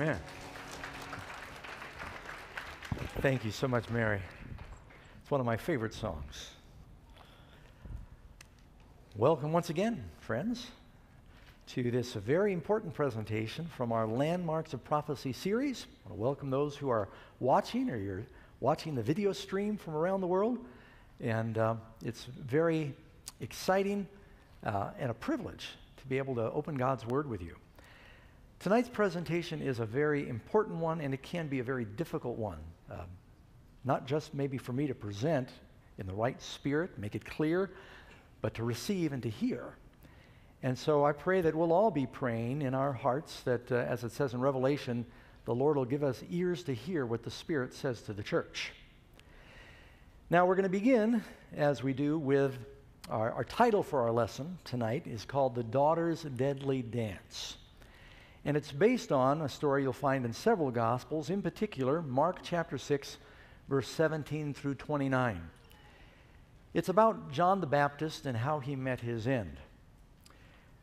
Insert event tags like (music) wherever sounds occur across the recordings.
Amen. Thank you so much, Mary. It's one of my favorite songs. Welcome once again, friends, to this very important presentation from our Landmarks of Prophecy series. I want to welcome those who are watching or you're watching the video stream from around the world. And uh, it's very exciting uh, and a privilege to be able to open God's Word with you. Tonight's presentation is a very important one, and it can be a very difficult one. Um, not just maybe for me to present in the right spirit, make it clear, but to receive and to hear. And so I pray that we'll all be praying in our hearts that, uh, as it says in Revelation, the Lord will give us ears to hear what the Spirit says to the church. Now, we're going to begin, as we do, with our, our title for our lesson tonight is called The Daughter's Deadly Dance. And it's based on a story you'll find in several Gospels, in particular, Mark chapter 6, verse 17 through 29. It's about John the Baptist and how he met his end.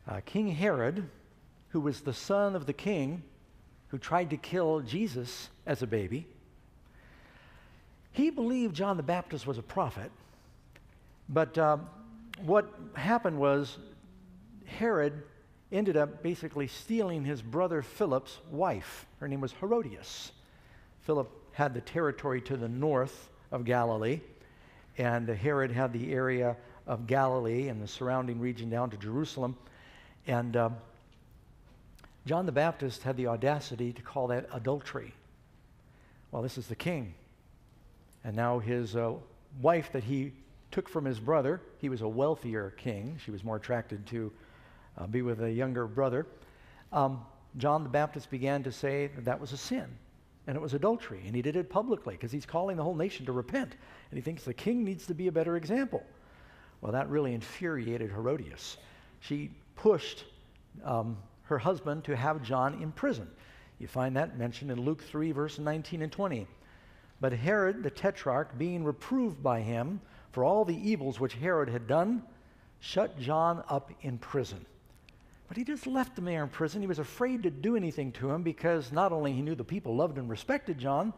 Uh, king Herod, who was the son of the king who tried to kill Jesus as a baby, he believed John the Baptist was a prophet. But uh, what happened was Herod ended up basically stealing his brother Philip's wife. Her name was Herodias. Philip had the territory to the north of Galilee, and Herod had the area of Galilee and the surrounding region down to Jerusalem. And um, John the Baptist had the audacity to call that adultery. Well, this is the king. And now his uh, wife that he took from his brother, he was a wealthier king. She was more attracted to uh, be with a younger brother. Um, John the Baptist began to say that that was a sin and it was adultery. And he did it publicly because he's calling the whole nation to repent. And he thinks the king needs to be a better example. Well, that really infuriated Herodias. She pushed um, her husband to have John imprisoned. You find that mentioned in Luke 3, verse 19 and 20. But Herod the tetrarch, being reproved by him for all the evils which Herod had done, shut John up in prison. But he just left him there in prison. He was afraid to do anything to him because not only he knew the people loved and respected John,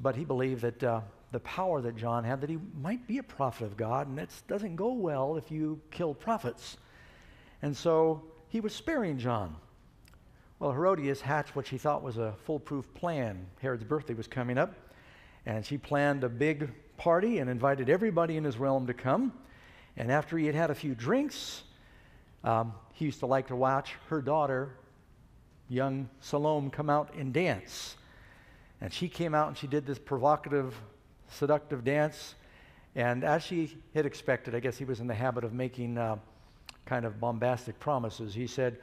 but he believed that uh, the power that John had, that he might be a prophet of God, and it doesn't go well if you kill prophets. And so he was sparing John. Well, Herodias hatched what she thought was a foolproof plan. Herod's birthday was coming up, and she planned a big party and invited everybody in his realm to come. And after he had had a few drinks, um, he used to like to watch her daughter, young Salome, come out and dance. And she came out and she did this provocative, seductive dance. And as she had expected, I guess he was in the habit of making uh, kind of bombastic promises. He said,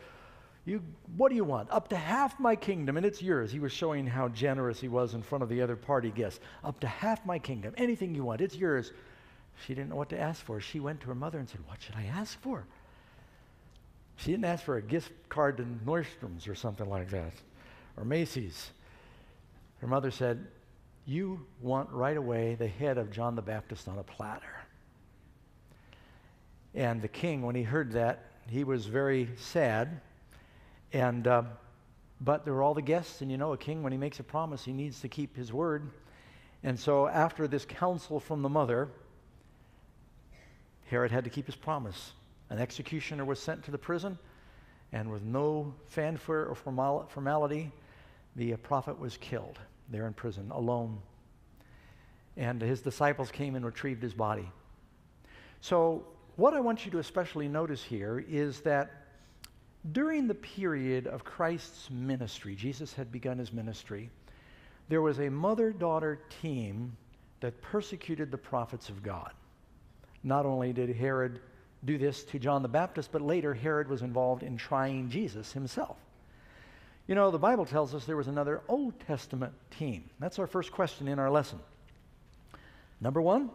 you, what do you want? Up to half my kingdom, and it's yours. He was showing how generous he was in front of the other party guests. Up to half my kingdom, anything you want, it's yours. She didn't know what to ask for. She went to her mother and said, What should I ask for? She didn't ask for a gift card to Nordstrom's or something like that, or Macy's. Her mother said, You want right away the head of John the Baptist on a platter. And the king, when he heard that, he was very sad and, uh, but there were all the guests, and you know, a king, when he makes a promise, he needs to keep his word. And so, after this counsel from the mother, Herod had to keep his promise. An executioner was sent to the prison, and with no fanfare or formal- formality, the prophet was killed there in prison alone. And his disciples came and retrieved his body. So, what I want you to especially notice here is that during the period of Christ's ministry, Jesus had begun his ministry, there was a mother daughter team that persecuted the prophets of God. Not only did Herod do this to John the Baptist, but later Herod was involved in trying Jesus himself. You know, the Bible tells us there was another Old Testament team. That's our first question in our lesson. Number one,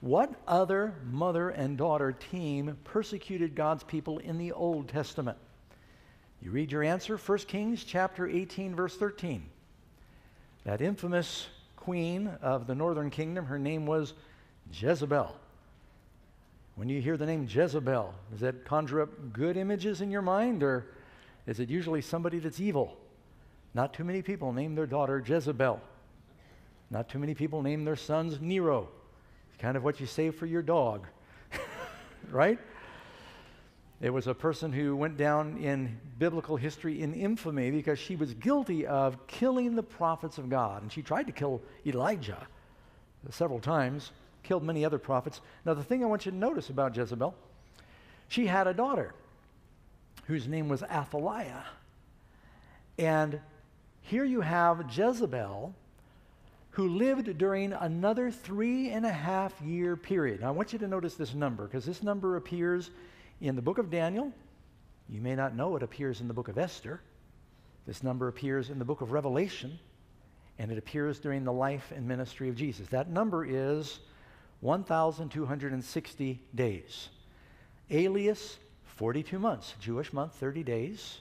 what other mother and daughter team persecuted God's people in the Old Testament? You read your answer, 1 Kings chapter 18 verse 13. That infamous queen of the northern kingdom, her name was Jezebel. When you hear the name Jezebel, does that conjure up good images in your mind or is it usually somebody that's evil? Not too many people name their daughter Jezebel. Not too many people name their sons Nero. It's kind of what you say for your dog, (laughs) right? It was a person who went down in biblical history in infamy because she was guilty of killing the prophets of God. And she tried to kill Elijah several times, killed many other prophets. Now, the thing I want you to notice about Jezebel, she had a daughter whose name was Athaliah. And here you have Jezebel, who lived during another three and a half year period. Now, I want you to notice this number because this number appears in the book of Daniel. You may not know it appears in the book of Esther. This number appears in the book of Revelation, and it appears during the life and ministry of Jesus. That number is 1,260 days. Alias, 42 months. Jewish month, 30 days.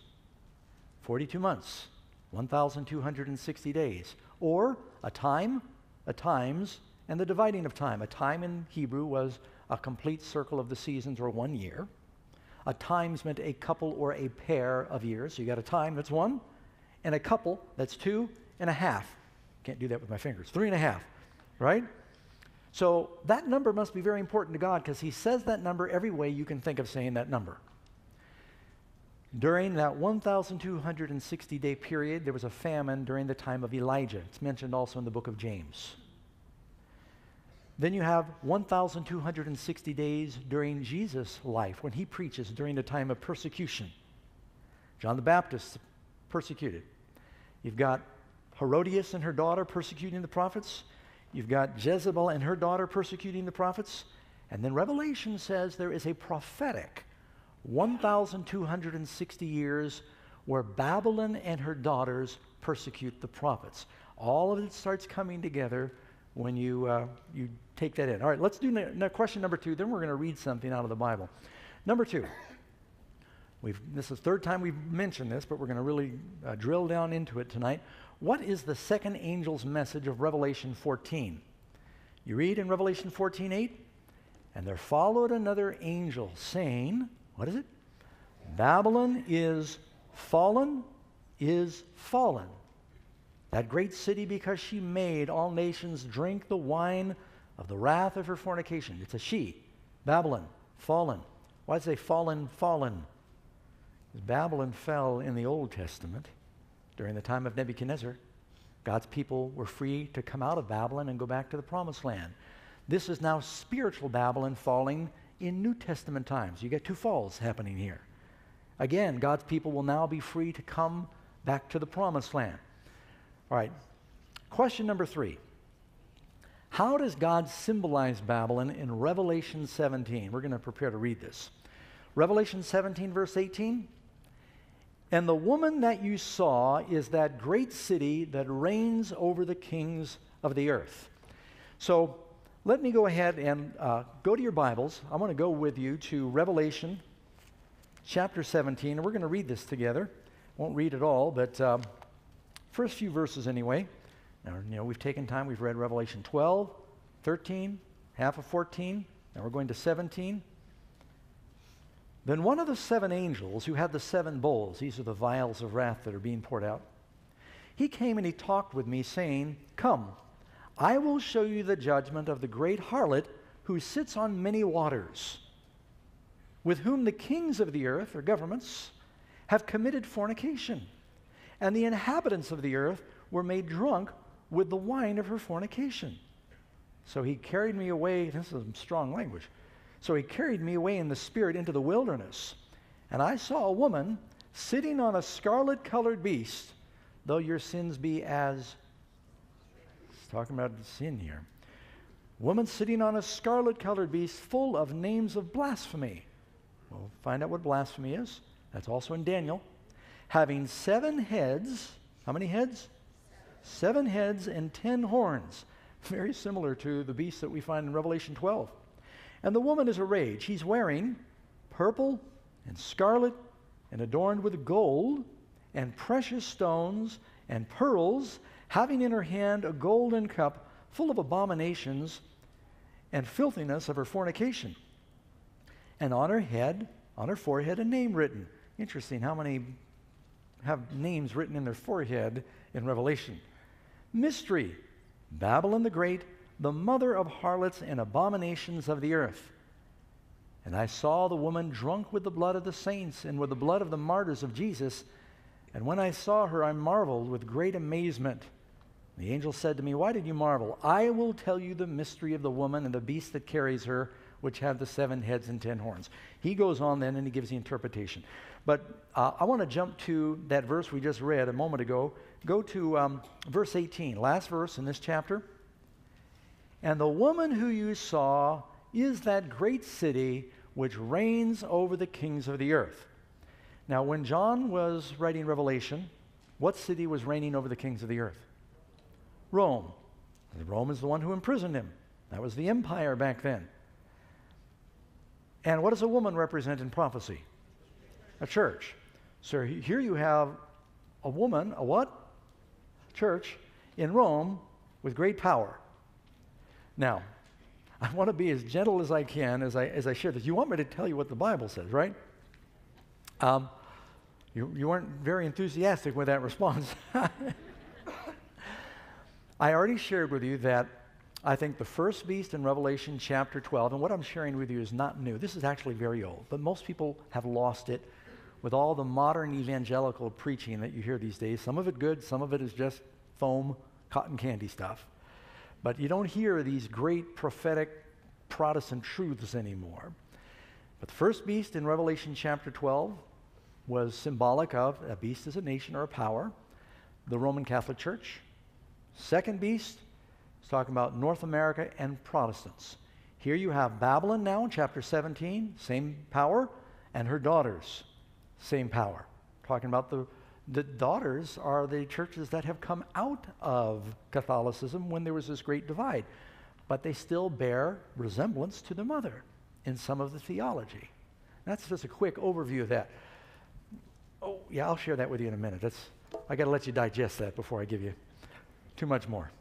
42 months, 1,260 days. Or a time, a times, and the dividing of time. A time in Hebrew was a complete circle of the seasons or one year. A times meant a couple or a pair of years. So you got a time that's one, and a couple that's two and a half. Can't do that with my fingers. Three and a half, right? So that number must be very important to God because He says that number every way you can think of saying that number. During that 1,260 day period, there was a famine during the time of Elijah. It's mentioned also in the book of James. Then you have 1,260 days during Jesus' life when he preaches during the time of persecution. John the Baptist persecuted. You've got Herodias and her daughter persecuting the prophets. You've got Jezebel and her daughter persecuting the prophets. And then Revelation says there is a prophetic 1,260 years where Babylon and her daughters persecute the prophets. All of it starts coming together when you, uh, you take that in. All right, let's do n- question number two. Then we're going to read something out of the Bible. Number two. We've, this is the third time we've mentioned this, but we're going to really uh, drill down into it tonight. What is the second angel's message of Revelation 14? You read in Revelation 14 8, and there followed another angel saying, What is it? Babylon is fallen, is fallen that great city because she made all nations drink the wine of the wrath of her fornication. It's a she, Babylon, fallen. Why does it say fallen, fallen? Babylon fell in the Old Testament during the time of Nebuchadnezzar. God's people were free to come out of Babylon and go back to the promised land. This is now spiritual Babylon falling in New Testament times. You get two falls happening here. Again, God's people will now be free to come back to the promised land. All right. Question number three. How does God symbolize Babylon in Revelation 17? We're going to prepare to read this. Revelation 17, verse 18. And the woman that you saw is that great city that reigns over the kings of the earth. So let me go ahead and uh, go to your Bibles. I want to go with you to Revelation chapter 17, and we're going to read this together. Won't read it all, but. Um, First few verses, anyway. Now, you know, we've taken time, we've read Revelation 12, 13, half of 14. Now we're going to 17. Then one of the seven angels who had the seven bowls, these are the vials of wrath that are being poured out, he came and he talked with me, saying, Come, I will show you the judgment of the great harlot who sits on many waters, with whom the kings of the earth, or governments, have committed fornication and the inhabitants of the earth were made drunk with the wine of her fornication. So he carried me away. This is some strong language. So he carried me away in the spirit into the wilderness. And I saw a woman sitting on a scarlet colored beast, though your sins be as. It's talking about sin here. Woman sitting on a scarlet colored beast full of names of blasphemy. We'll find out what blasphemy is. That's also in Daniel having seven heads. How many heads? Seven heads and ten horns. Very similar to the beast that we find in Revelation 12. And the woman is arrayed. She's wearing purple and scarlet and adorned with gold and precious stones and pearls, having in her hand a golden cup full of abominations and filthiness of her fornication. And on her head, on her forehead, a name written. Interesting how many have names written in their forehead in Revelation. Mystery Babylon the Great, the mother of harlots and abominations of the earth. And I saw the woman drunk with the blood of the saints and with the blood of the martyrs of Jesus. And when I saw her, I marveled with great amazement. The angel said to me, Why did you marvel? I will tell you the mystery of the woman and the beast that carries her, which have the seven heads and ten horns. He goes on then and he gives the interpretation. But uh, I want to jump to that verse we just read a moment ago. Go to um, verse 18, last verse in this chapter. And the woman who you saw is that great city which reigns over the kings of the earth. Now, when John was writing Revelation, what city was reigning over the kings of the earth? Rome. Rome is the one who imprisoned him. That was the empire back then. And what does a woman represent in prophecy? A church. So here you have a woman, a what? Church in Rome with great power. Now, I want to be as gentle as I can as I, as I share this. You want me to tell you what the Bible says, right? Um, you, you weren't very enthusiastic with that response. (laughs) I already shared with you that I think the first beast in Revelation chapter 12, and what I'm sharing with you is not new. This is actually very old, but most people have lost it with all the modern evangelical preaching that you hear these days. Some of it good, some of it is just foam, cotton candy stuff. But you don't hear these great prophetic Protestant truths anymore. But the first beast in Revelation chapter 12 was symbolic of a beast as a nation or a power, the Roman Catholic Church. Second beast is talking about North America and Protestants. Here you have Babylon now in chapter 17, same power, and her daughters, same power. Talking about the, the daughters are the churches that have come out of Catholicism when there was this great divide, but they still bear resemblance to the mother in some of the theology. That's just a quick overview of that. Oh, yeah, I'll share that with you in a minute. That's, I got to let you digest that before I give you too much more.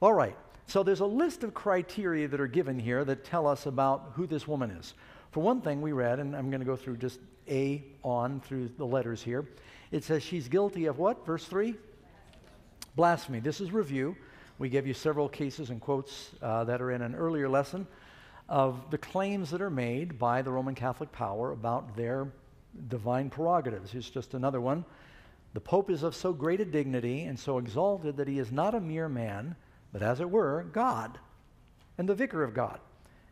All right. So there's a list of criteria that are given here that tell us about who this woman is. For one thing, we read, and I'm going to go through just A on through the letters here. It says she's guilty of what? Verse 3? Blasphemy. This is review. We gave you several cases and quotes uh, that are in an earlier lesson of the claims that are made by the Roman Catholic power about their divine prerogatives. Here's just another one. The Pope is of so great a dignity and so exalted that he is not a mere man, but as it were, God, and the vicar of God.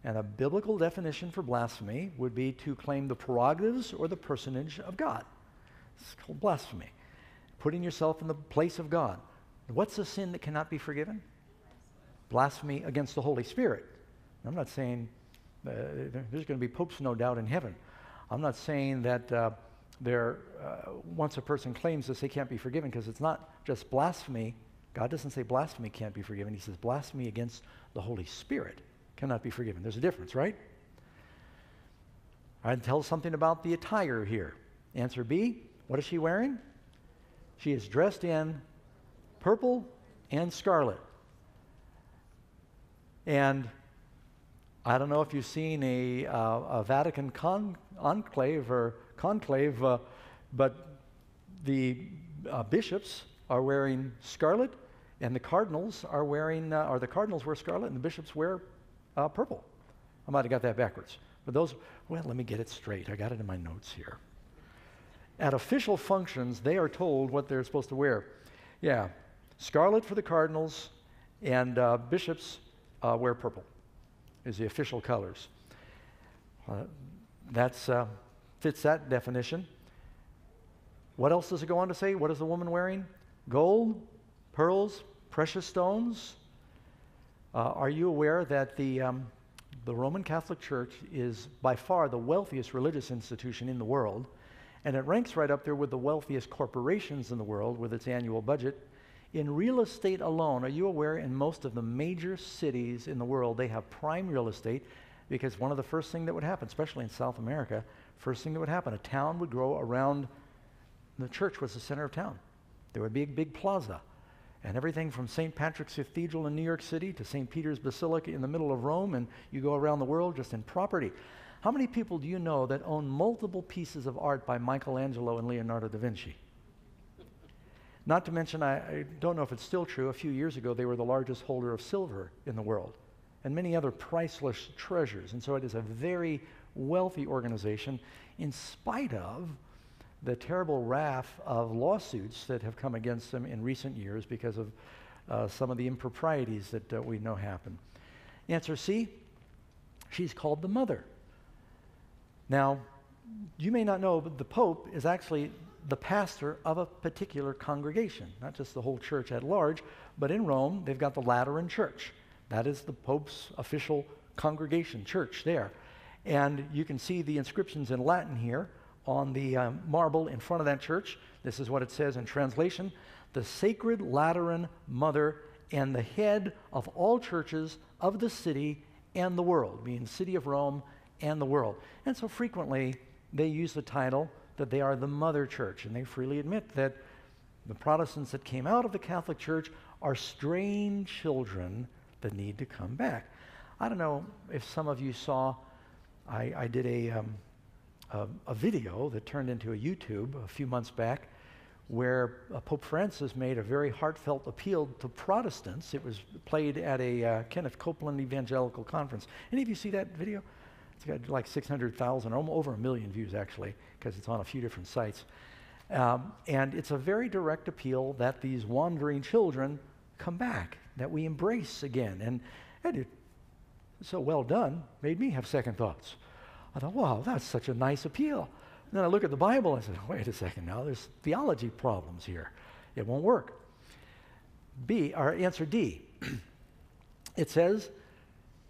And a biblical definition for blasphemy would be to claim the prerogatives or the personage of God. It's called blasphemy. Putting yourself in the place of God. What's a sin that cannot be forgiven? Blasphemy against the Holy Spirit. I'm not saying uh, there's going to be popes, no doubt, in heaven. I'm not saying that uh, there, uh, once a person claims this, they can't be forgiven because it's not just blasphemy. God doesn't say blasphemy can't be forgiven. He says blasphemy against the Holy Spirit cannot be forgiven. There's a difference, right? I tell something about the attire here. Answer B, what is she wearing? She is dressed in purple and scarlet. And I don't know if you've seen a, uh, a Vatican con- enclave or conclave, uh, but the uh, bishops are wearing scarlet, and the cardinals are wearing, uh, or the cardinals wear scarlet, and the bishops wear uh, purple. I might have got that backwards. But those, well, let me get it straight. I got it in my notes here. At official functions, they are told what they're supposed to wear. Yeah, scarlet for the cardinals, and uh, bishops uh, wear purple, is the official colors. Uh, that's uh, fits that definition. What else does it go on to say? What is the woman wearing? Gold, pearls, precious stones. Uh, are you aware that the, um, the Roman Catholic Church is by far the wealthiest religious institution in the world? And it ranks right up there with the wealthiest corporations in the world with its annual budget. In real estate alone, are you aware in most of the major cities in the world, they have prime real estate because one of the first things that would happen, especially in South America, first thing that would happen, a town would grow around the church was the center of town. There would be a big plaza. And everything from St. Patrick's Cathedral in New York City to St. Peter's Basilica in the middle of Rome, and you go around the world just in property. How many people do you know that own multiple pieces of art by Michelangelo and Leonardo da Vinci? Not to mention, I, I, don't know if it's still true, a few years ago, they were the largest holder of silver in the world and many other priceless treasures. And so it is a very wealthy organization, in spite of the terrible raft of lawsuits that have come against them in recent years because of uh, some of the improprieties that uh, we know happen. Answer C she's called the mother. Now, you may not know, but the Pope is actually the pastor of a particular congregation, not just the whole church at large, but in Rome, they've got the Lateran Church. That is the Pope's official congregation, church there. And you can see the inscriptions in Latin here on the um, marble in front of that church. This is what it says in translation The Sacred Lateran Mother and the head of all churches of the city and the world, meaning city of Rome and the world. And so frequently they use the title that they are the mother church, and they freely admit that the Protestants that came out of the Catholic Church are strange children that need to come back. I don't know if some of you saw, I, I did a, um, a, a, video that turned into a YouTube a few months back where uh, Pope Francis made a very heartfelt appeal to Protestants. It was played at a uh, Kenneth Copeland Evangelical Conference. Any of you see that video? It's got like 600,000, over a million views actually, because it's on a few different sites. Um, and it's a very direct appeal that these wandering children come back, that we embrace again. And, and it, so well done, made me have second thoughts. I thought, wow, that's such a nice appeal. And then I look at the Bible and I said, (laughs) wait a second now, there's theology problems here. It won't work. B, or answer D. (clears throat) it says,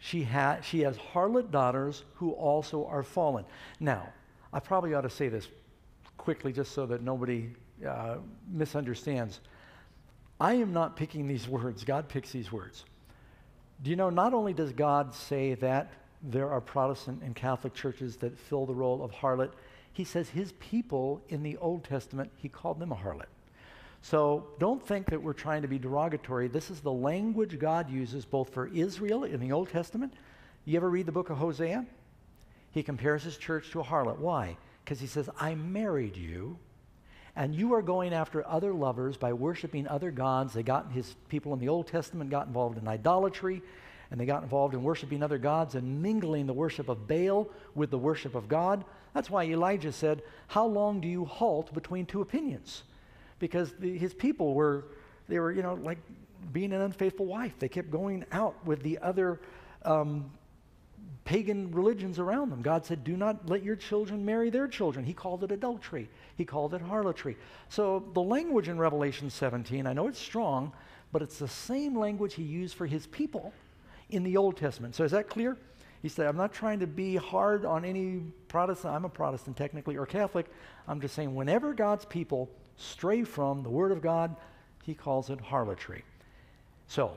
she, ha- she has harlot daughters who also are fallen. Now, I probably ought to say this quickly just so that nobody uh, misunderstands. I am not picking these (laughs) words, God picks these words. Do you know, not only does God say that there are Protestant and Catholic churches that fill the role of harlot, he says his people in the Old Testament, he called them a harlot. So don't think that we're trying to be derogatory. This is the language God uses both for Israel in the Old Testament. You ever read the book of Hosea? He compares his church to a harlot. Why? Because he says, I married you, and you are going after other lovers by worshiping other gods. They got his people in the Old Testament got involved in idolatry, and they got involved in worshiping other gods and mingling the worship of Baal with the worship of God. That's why Elijah said, How long do you halt between two opinions? Because the, his people were, they were, you know, like being an unfaithful wife. They kept going out with the other um, pagan religions around them. God said, Do not let your children marry their children. He called it adultery, he called it harlotry. So the language in Revelation 17, I know it's strong, but it's the same language he used for his people in the Old Testament. So is that clear? He said, I'm not trying to be hard on any Protestant. I'm a Protestant technically or Catholic. I'm just saying, whenever God's people stray from the Word of God, he calls it harlotry. So,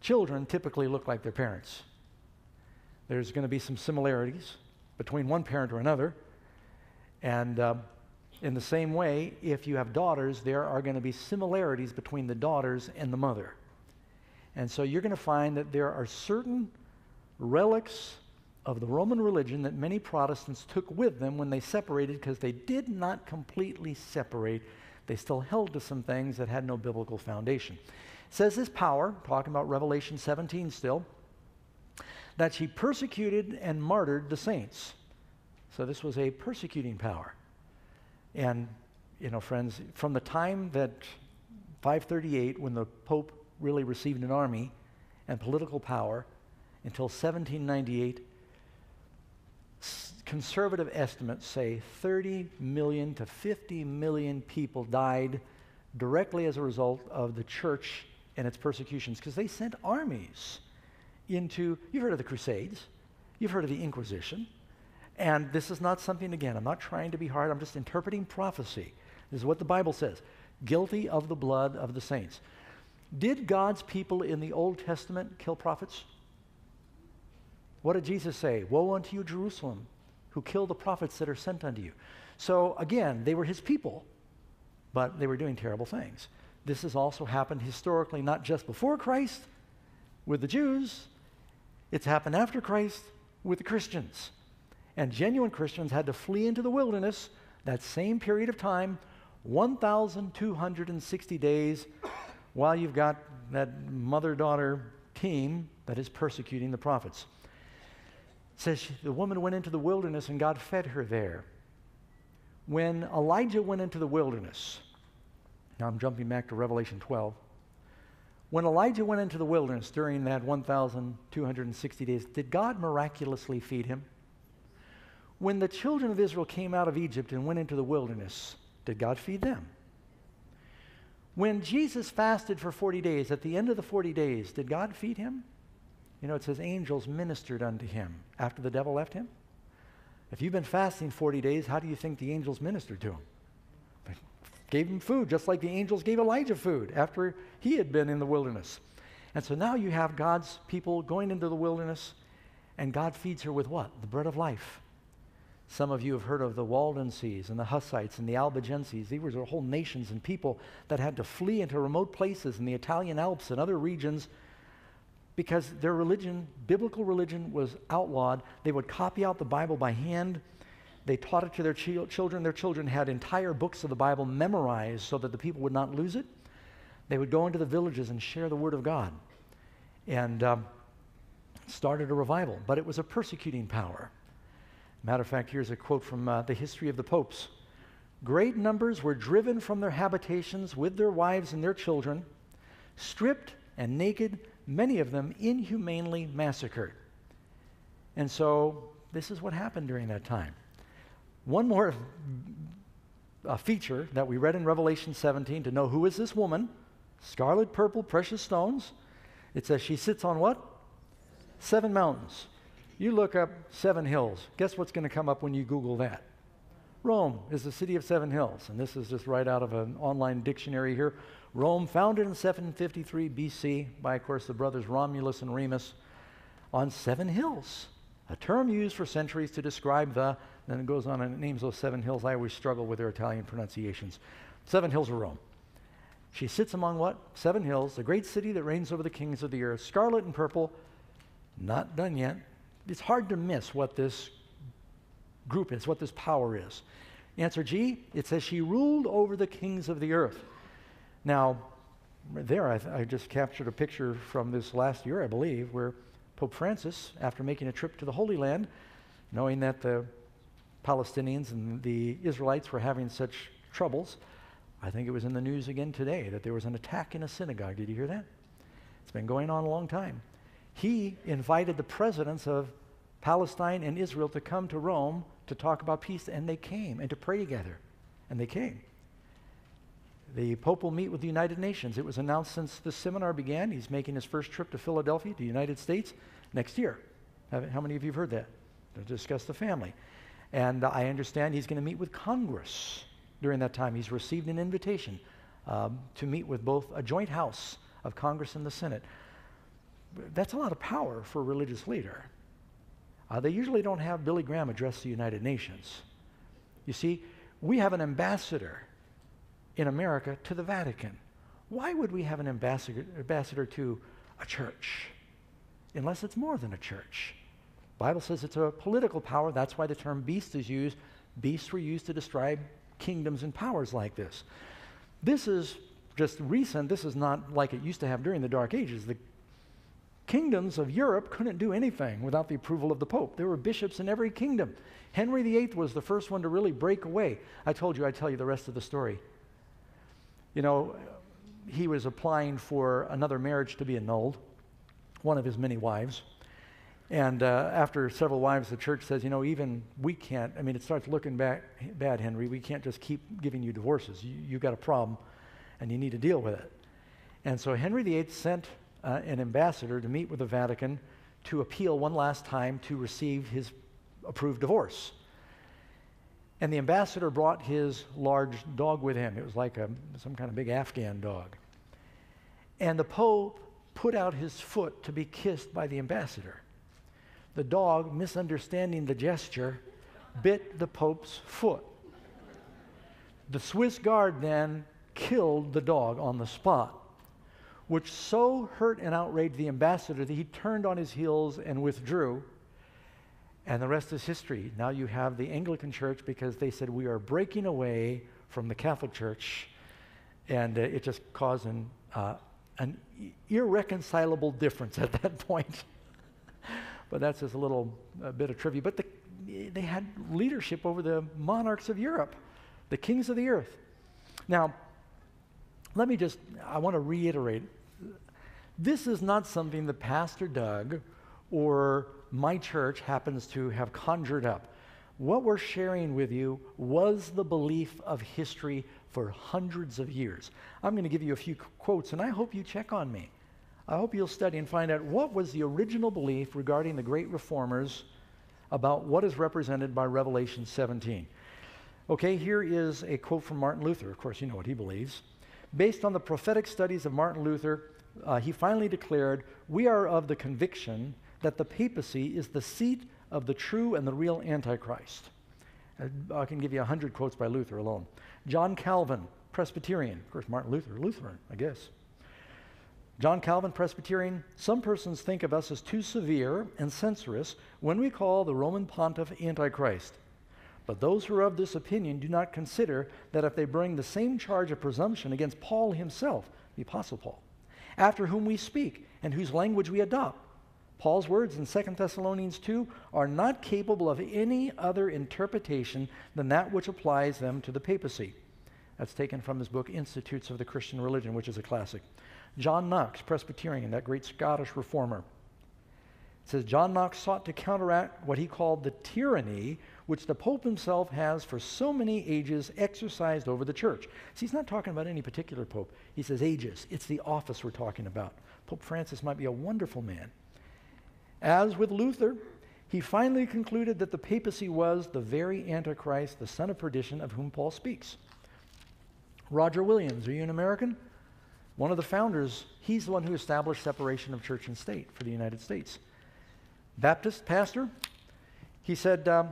children typically look like their parents. There's going to be some similarities between one parent or another. And uh, in the same way, if you have daughters, there are going to be similarities between the daughters and the mother. And so you're going to find that there are certain relics of the Roman religion that many Protestants took with them when they separated because they did not completely separate. They still held to some things that had no biblical foundation. It says this power, talking about Revelation 17 still, that she persecuted and martyred the saints. So this was a persecuting power. And, you know, friends, from the time that 538, when the Pope really received an army and political power, until 1798, conservative estimates say 30 million to 50 million people died directly as a result of the church and its persecutions because they sent armies into, you've heard of the Crusades, you've heard of the Inquisition, and this is not something, again, I'm not trying to be hard, I'm just interpreting prophecy. This is what the Bible says guilty of the blood of the saints. Did God's people in the Old Testament kill prophets? What did Jesus say? Woe unto you, Jerusalem, who kill the prophets that are sent unto you. So again, they were his people, but they were doing terrible things. This has also happened historically, not just before Christ with the Jews, it's happened after Christ with the Christians. And genuine Christians had to flee into the wilderness that same period of time, 1,260 days while you've got that mother daughter team that is persecuting the prophets. Says the woman went into the wilderness and God fed her there. When Elijah went into the wilderness, now I'm jumping back to Revelation 12. When Elijah went into the wilderness during that 1,260 days, did God miraculously feed him? When the children of Israel came out of Egypt and went into the wilderness, did God feed them? When Jesus fasted for 40 days, at the end of the 40 days, did God feed him? You know, it says angels ministered unto him after the devil left him. If you've been fasting 40 days, how do you think the angels ministered to him? They gave him food, just like the angels gave Elijah food after he had been in the wilderness. And so now you have God's people going into the wilderness, and God feeds her with what? The bread of life. Some of you have heard of the Waldenses and the Hussites and the Albigenses. These were whole nations and people that had to flee into remote places in the Italian Alps and other regions because their religion, biblical religion, was outlawed. They would copy out the Bible by hand. They taught it to their ch- children. Their children had entire books of the Bible memorized so that the people would not lose it. They would go into the villages and share the Word of God and um, started a revival. But it was a persecuting power. Matter of fact, here's a quote from uh, the history of the popes. Great numbers were driven from their habitations with their wives and their children, stripped and naked, many of them inhumanely massacred. And so, this is what happened during that time. One more uh, feature that we read in Revelation 17 to know who is this woman scarlet, purple, precious stones. It says she sits on what? Seven mountains. You look up Seven Hills. Guess what's going to come up when you Google that? Rome is the city of seven hills. And this is just right out of an online dictionary here. Rome, founded in 753 BC by, of course, the brothers Romulus and Remus, on seven hills. A term used for centuries to describe the, then it goes on and it names those seven hills. I always struggle with their Italian pronunciations. Seven hills of Rome. She sits among what? Seven hills, the great city that reigns over the kings of the earth. Scarlet and purple, not done yet it's hard to miss what this group is, what this power is. Answer G, it says she ruled over the kings of the earth. Now, there I, I, just captured a picture from this last year, I believe, where Pope Francis, after making a trip to the Holy Land, knowing that the Palestinians and the Israelites were having such troubles, I think it was in the news again today that there was an attack in a synagogue. Did you hear that? It's been going on a long time. He invited the presidents of Palestine and Israel to come to Rome to talk about peace, and they came, and to pray together. And they came. The Pope will meet with the United Nations. It was announced since the seminar began. He's making his first trip to Philadelphia, to the United States, next year. How many of you have heard that? To discuss the family. And I understand he's going to meet with Congress during that time. He's received an invitation um, to meet with both a joint house of Congress and the Senate. That's a lot of power for a religious leader. Uh, they usually don't have Billy Graham address the United Nations. You see, we have an ambassador in America to the Vatican. Why would we have an ambassador, ambassador to a church? Unless it's more than a church. The Bible says it's a political power. That's why the term beast is used. Beasts were used to describe kingdoms and powers like this. This is just recent. This is not like it used to have during the Dark Ages. The kingdoms of Europe couldn't do anything without the approval of the Pope. There were bishops in every kingdom. Henry VIII was the first one to really break away. I told you I'd tell you the rest of the story. You know, he was applying for another marriage to be annulled, one of his many wives. And uh, after several wives, the church says, you know, even we can't, I mean, it starts looking back, bad, Henry. We can't just keep giving you divorces. You, you've got a problem, and you need to deal with it. And so Henry VIII sent uh, an ambassador to meet with the Vatican to appeal one last time to receive his approved divorce. And the ambassador brought his large dog with him. It was like a, some kind of big Afghan dog. And the Pope put out his foot to be kissed by the ambassador. The dog, misunderstanding the gesture, bit the Pope's foot. The Swiss guard then killed the dog on the spot which so hurt and outraged the ambassador that he turned on his heels and withdrew. And the rest is history. Now you have the Anglican Church because they said we are breaking away from the Catholic Church, and uh, it just caused an, uh, an irreconcilable difference at (laughs) that point. but that's just a little a bit of trivia. But the, they had leadership over the monarchs of Europe, the kings of the earth. Now, let me just, I want to reiterate this is not something that Pastor Doug or my church happens to have conjured up. What we're sharing with you was the belief of history for hundreds of years. I'm going to give you a few quotes, and I hope you check on me. I hope you'll study and find out what was the original belief regarding the great reformers about what is represented by Revelation 17. Okay, here is a quote from Martin Luther. Of course, you know what he believes. Based on the prophetic studies of Martin Luther, uh, he finally declared, We are of the conviction that the papacy is the seat of the true and the real Antichrist. Uh, I can give you a hundred quotes by Luther alone. John Calvin, Presbyterian. Of course, Martin Luther, Lutheran, I guess. John Calvin, Presbyterian. Some persons think of us as too severe and censorious when we call the Roman pontiff Antichrist. But those who are of this opinion do not consider that if they bring the same charge of presumption against Paul himself, the Apostle Paul, after whom we speak and whose language we adopt, Paul's words in 2 Thessalonians 2 are not capable of any other interpretation than that which applies them to the papacy. That's taken from his book, Institutes of the Christian Religion, which is a classic. John Knox, Presbyterian, that great Scottish reformer, says John Knox sought to counteract what he called the tyranny which the Pope himself has for so many ages exercised over the church. See, he's not talking about any particular Pope. He says ages. It's the office we're talking about. Pope Francis might be a wonderful man. As with Luther, he finally concluded that the papacy was the very Antichrist, the son of perdition, of whom Paul speaks. Roger Williams, are you an American? One of the founders, he's the one who established separation of church and state for the United States. Baptist pastor, he said, um,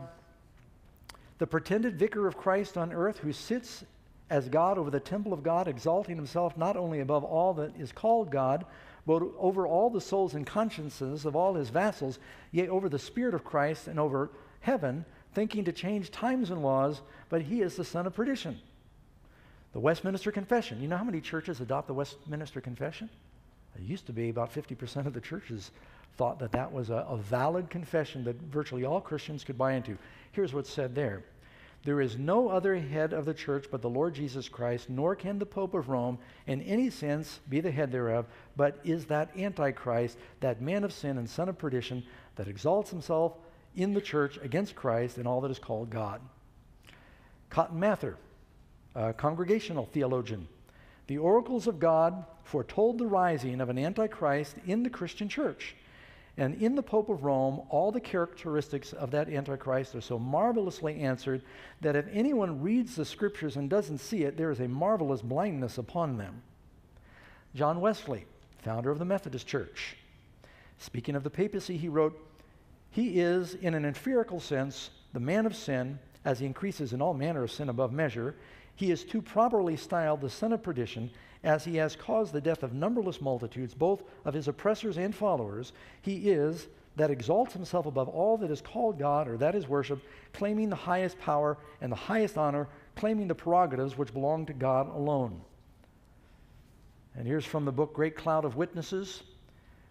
the pretended vicar of Christ on earth who sits as God over the temple of God, exalting himself not only above all that is called God, but over all the souls and consciences of all his vassals, yea, over the Spirit of Christ and over heaven, thinking to change times and laws, but he is the son of perdition. The Westminster Confession. You know how many churches adopt the Westminster Confession? It used to be about 50% of the churches thought that that was a, a valid confession that virtually all Christians could buy into. Here's what's said there there is no other head of the church but the Lord Jesus Christ, nor can the Pope of Rome in any sense be the head thereof, but is that Antichrist, that man of sin and son of perdition, that exalts himself in the church against Christ and all that is called God. Cotton Mather, a congregational theologian. The oracles of God foretold the rising of an Antichrist in the Christian church. And in the Pope of Rome, all the characteristics of that Antichrist are so marvelously answered that if anyone reads the scriptures and doesn't see it, there is a marvelous blindness upon them. John Wesley, founder of the Methodist Church, speaking of the papacy, he wrote, He is, in an empirical sense, the man of sin, as he increases in all manner of sin above measure. He is too properly styled the son of perdition, as he has caused the death of numberless multitudes, both of his oppressors and followers, he is that exalts himself above all that is called God or that is worshiped, claiming the highest power and the highest honor, claiming the prerogatives which belong to God alone. And here's from the book Great Cloud of Witnesses.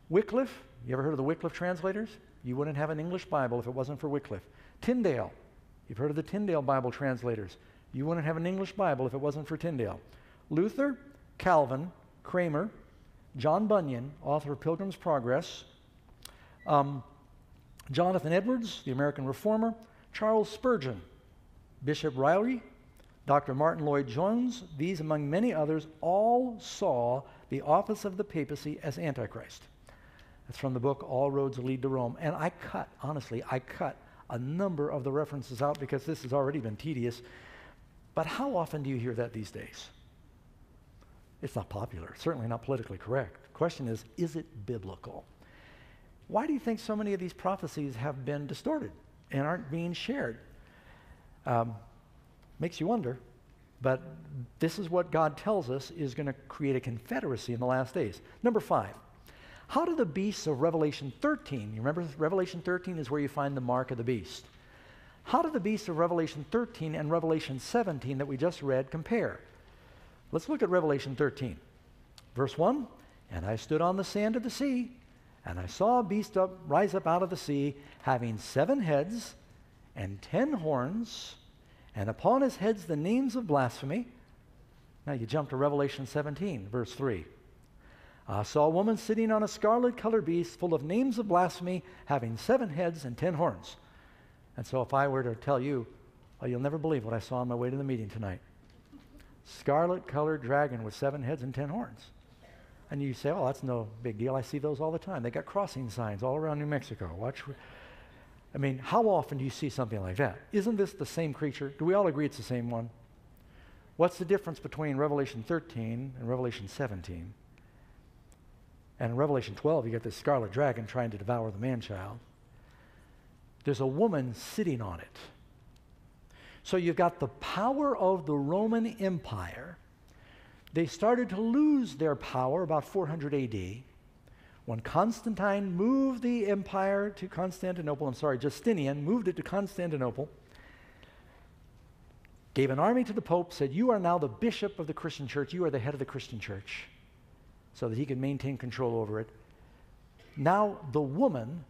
Wycliffe, you ever heard of the Wycliffe translators? You wouldn't have an English Bible if it wasn't for Wycliffe. Tyndale, you've heard of the Tyndale Bible translators. You wouldn't have an English Bible if it wasn't for Tyndale. Luther, Calvin, Cranmer, John Bunyan, author of Pilgrim's Progress, um, Jonathan Edwards, the American Reformer, Charles Spurgeon, Bishop Ryle, Dr. Martyn Lloyd-Jones, these among many others, all saw the office of the papacy as Antichrist. That's from the book All Roads Lead to Rome. And I cut, honestly, I cut a number of the references out because this has already been tedious. But how often do you hear that these days? It's not popular, certainly not politically correct. The question is, is it biblical? Why do you think so many of these prophecies have been distorted and aren't being shared? Um, makes you wonder, but this is what God tells us is going to create a confederacy in the last days. Number five, How do the beasts of Revelation 13, you remember Revelation 13 is where you find the mark of the beast. How do the beasts of Revelation 13 and Revelation 17 that we just read compare? Let's look at Revelation 13. Verse 1 And I stood on the sand of the sea, and I saw a beast up, rise up out of the sea, having seven heads and ten horns, and upon his heads the names of blasphemy. Now you jump to Revelation 17, verse 3. I saw a woman sitting on a scarlet colored beast full of names of blasphemy, having seven heads and ten horns. And so if I were to tell you, well, you'll never believe what I saw on my way to the meeting tonight. Scarlet colored dragon with seven heads and ten horns. And you say, oh, that's no big deal. I see those all the time. They got crossing signs all around New Mexico. Watch. I mean, how often do you see something like that? Isn't this the same creature? Do we all agree it's the same one? What's the difference between Revelation 13 and Revelation 17? And in Revelation 12, you get this scarlet dragon trying to devour the man child. There's a woman sitting on it. So you've got the power of the Roman Empire. They started to lose their power about 400 AD when Constantine moved the empire to Constantinople. I'm sorry, Justinian moved it to Constantinople, gave an army to the Pope, said, You are now the bishop of the Christian church, you are the head of the Christian church, so that he could maintain control over it. Now the woman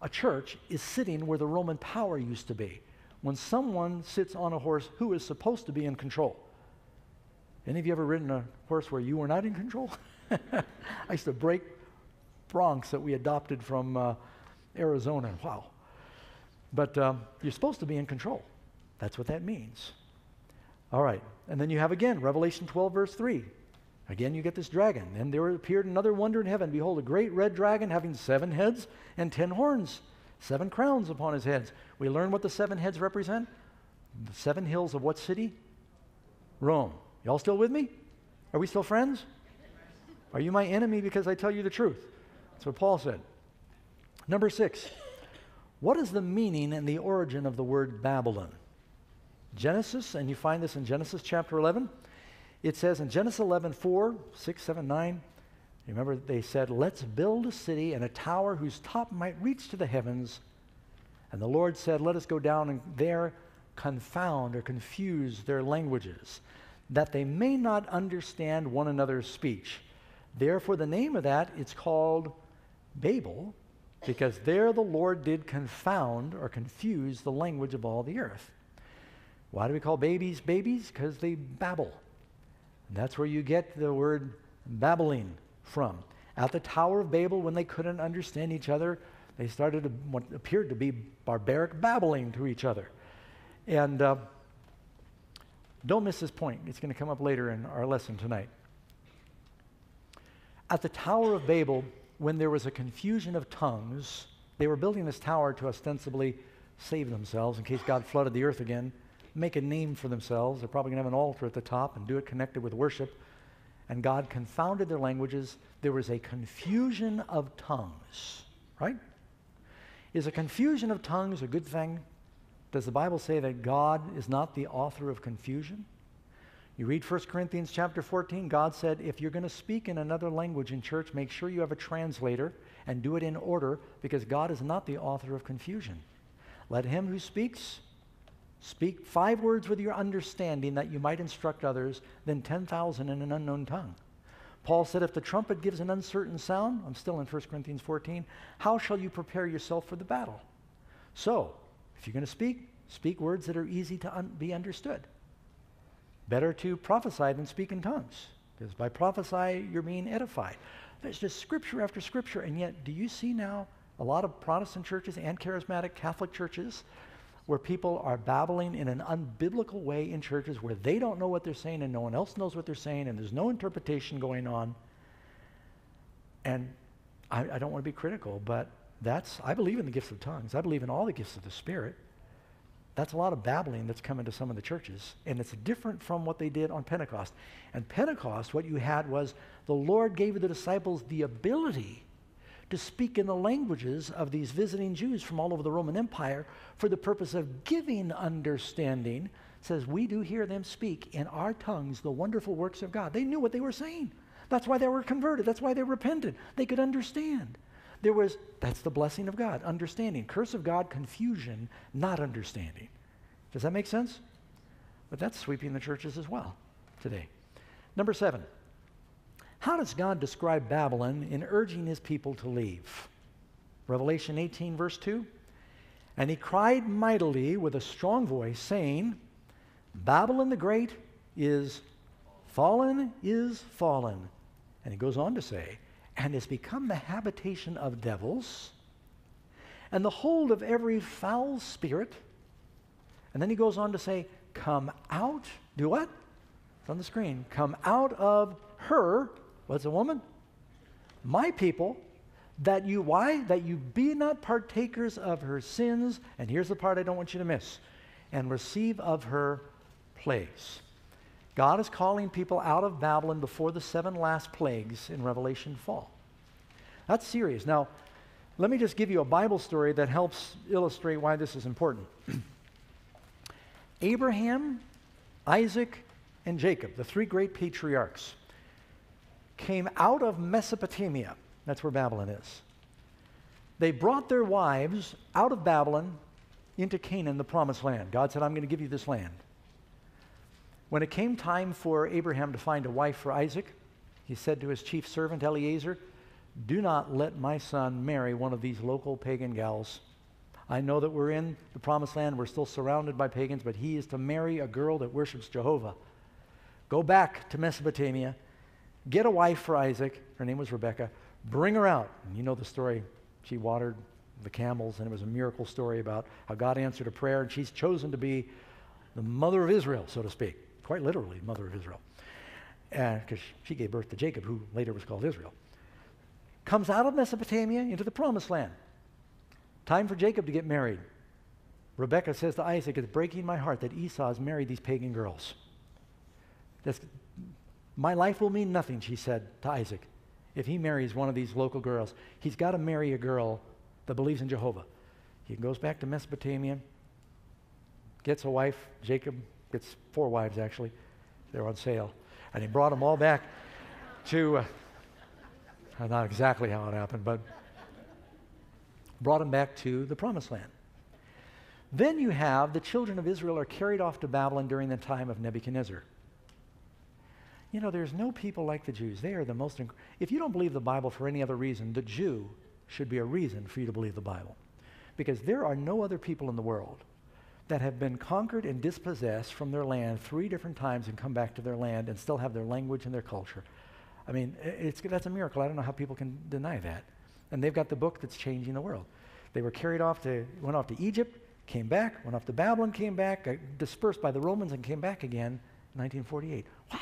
a church is sitting where the Roman power used to be. When someone sits on a horse who is supposed to be in control. Any of you ever ridden a horse where you were not in control? (laughs) I used to break broncs that we adopted from uh, Arizona. Wow. But um, you're supposed to be in control. That's what that means. All right. And then you have again Revelation 12, verse 3. Again, you get this dragon. And there appeared another wonder in heaven. Behold, a great red dragon having seven heads and ten horns, seven crowns upon his heads. We learn what the seven heads represent. The seven hills of what city? Rome. Y'all still with me? Are we still friends? Are you my enemy because I tell you the truth? That's what Paul said. Number six. What is the meaning and the origin of the word Babylon? Genesis, and you find this in Genesis chapter 11. It says in Genesis 11, 4, 6, 7, 9, remember they said, Let's build a city and a tower whose top might reach to the heavens. And the Lord said, Let us go down and there confound or confuse their languages, that they may not understand one another's speech. Therefore, the name of that, it's called Babel, because there the Lord did confound or confuse the language of all the earth. Why do we call babies babies? Because they babble. And that's where you get the word babbling from. At the Tower of Babel, when they couldn't understand each other, they started to, what appeared to be barbaric babbling to each other. And uh, don't miss this point. It's going to come up later in our lesson tonight. At the Tower of Babel, when there was a confusion of tongues, they were building this tower to ostensibly save themselves in case God flooded the earth again make a name for themselves. They're probably going to have an altar at the top and do it connected with worship. And God confounded their languages. There was a confusion of tongues, right? Is a confusion of tongues a good thing? Does the Bible say that God is not the author of confusion? You read 1 Corinthians chapter 14, God said, if you're going to speak in another language in church, make sure you have a translator and do it in order because God is not the author of confusion. Let him who speaks Speak five words with your understanding that you might instruct others, than 10,000 in an unknown tongue. Paul said, if the trumpet gives an uncertain sound, I'm still in 1 Corinthians 14, how shall you prepare yourself for the battle? So, if you're going to speak, speak words that are easy to un- be understood. Better to prophesy than speak in tongues, because by prophesy, you're being edified. There's just scripture after scripture, and yet, do you see now a lot of Protestant churches and charismatic Catholic churches where people are babbling in an unbiblical way in churches where they don't know what they're saying and no one else knows what they're saying and there's no interpretation going on. And I, I don't want to be critical, but that's, I believe in the gifts of tongues. I believe in all the gifts of the Spirit. That's a lot of babbling that's coming into some of the churches. And it's different from what they did on Pentecost. And Pentecost, what you had was the Lord gave the disciples the ability to speak in the languages of these visiting Jews from all over the Roman Empire for the purpose of giving understanding. Says, We do hear them speak in our tongues the wonderful works of God. They knew what they were saying. That's why they were converted. That's why they repented. They could understand. There was, that's the blessing of God, understanding. Curse of God, confusion, not understanding. Does that make sense? But that's sweeping the churches as well today. Number seven, how does God describe Babylon in urging his people to leave? Revelation 18, verse 2. And he cried mightily with a strong voice, saying, Babylon the Great is fallen, is fallen. And he goes on to say, and has become the habitation of devils and the hold of every foul spirit. And then he goes on to say, Come out, do what? It's on the screen. Come out of her, what's a woman? My people, that you, why? That you be not partakers of her sins. And here's the part I don't want you to miss and receive of her plagues. God is calling people out of Babylon before the seven last plagues in Revelation fall. That's serious. Now, let me just give you a Bible story that helps illustrate why this is important. (clears throat) Abraham, Isaac, and Jacob, the three great patriarchs, came out of Mesopotamia. That's where Babylon is. They brought their wives out of Babylon into Canaan, the promised land. God said, I'm going to give you this land. When it came time for Abraham to find a wife for Isaac, he said to his chief servant Eliezer, Do not let my son marry one of these local pagan gals. I know that we're in the promised land, we're still surrounded by pagans, but he is to marry a girl that worships Jehovah. Go back to Mesopotamia, get a wife for Isaac. Her name was Rebecca. Bring her out. And you know the story. She watered the camels, and it was a miracle story about how God answered a prayer, and she's chosen to be the mother of Israel, so to speak quite literally, mother of Israel, because she gave birth to Jacob, who later was called Israel. Comes out of Mesopotamia into the promised land. Time for Jacob to get married. Rebecca says to Isaac, It's breaking my heart that Esau has married these pagan girls. That's, my life will mean nothing, she said to Isaac, if he marries one of these local girls. He's got to marry a girl that believes in Jehovah. He goes back to Mesopotamia, gets a wife, Jacob gets four wives actually. They're on sale. And he brought them all back to, uh, not exactly how it happened, but brought them back to the promised land. Then you have the children of Israel are carried off to Babylon during the time of Nebuchadnezzar. You know, there's no people like the Jews. They are the most. Inc- if you don't believe the Bible for any other reason, the Jew should be a reason for you to believe the Bible. Because there are no other people in the world that have been conquered and dispossessed from their land three different times and come back to their land and still have their language and their culture. I mean, it's, that's a miracle. I don't know how people can deny that. And they've got the book that's changing the world. They were carried off to, went off to Egypt, came back, went off to Babylon, came back, dispersed by the Romans, and came back again in 1948. Wow.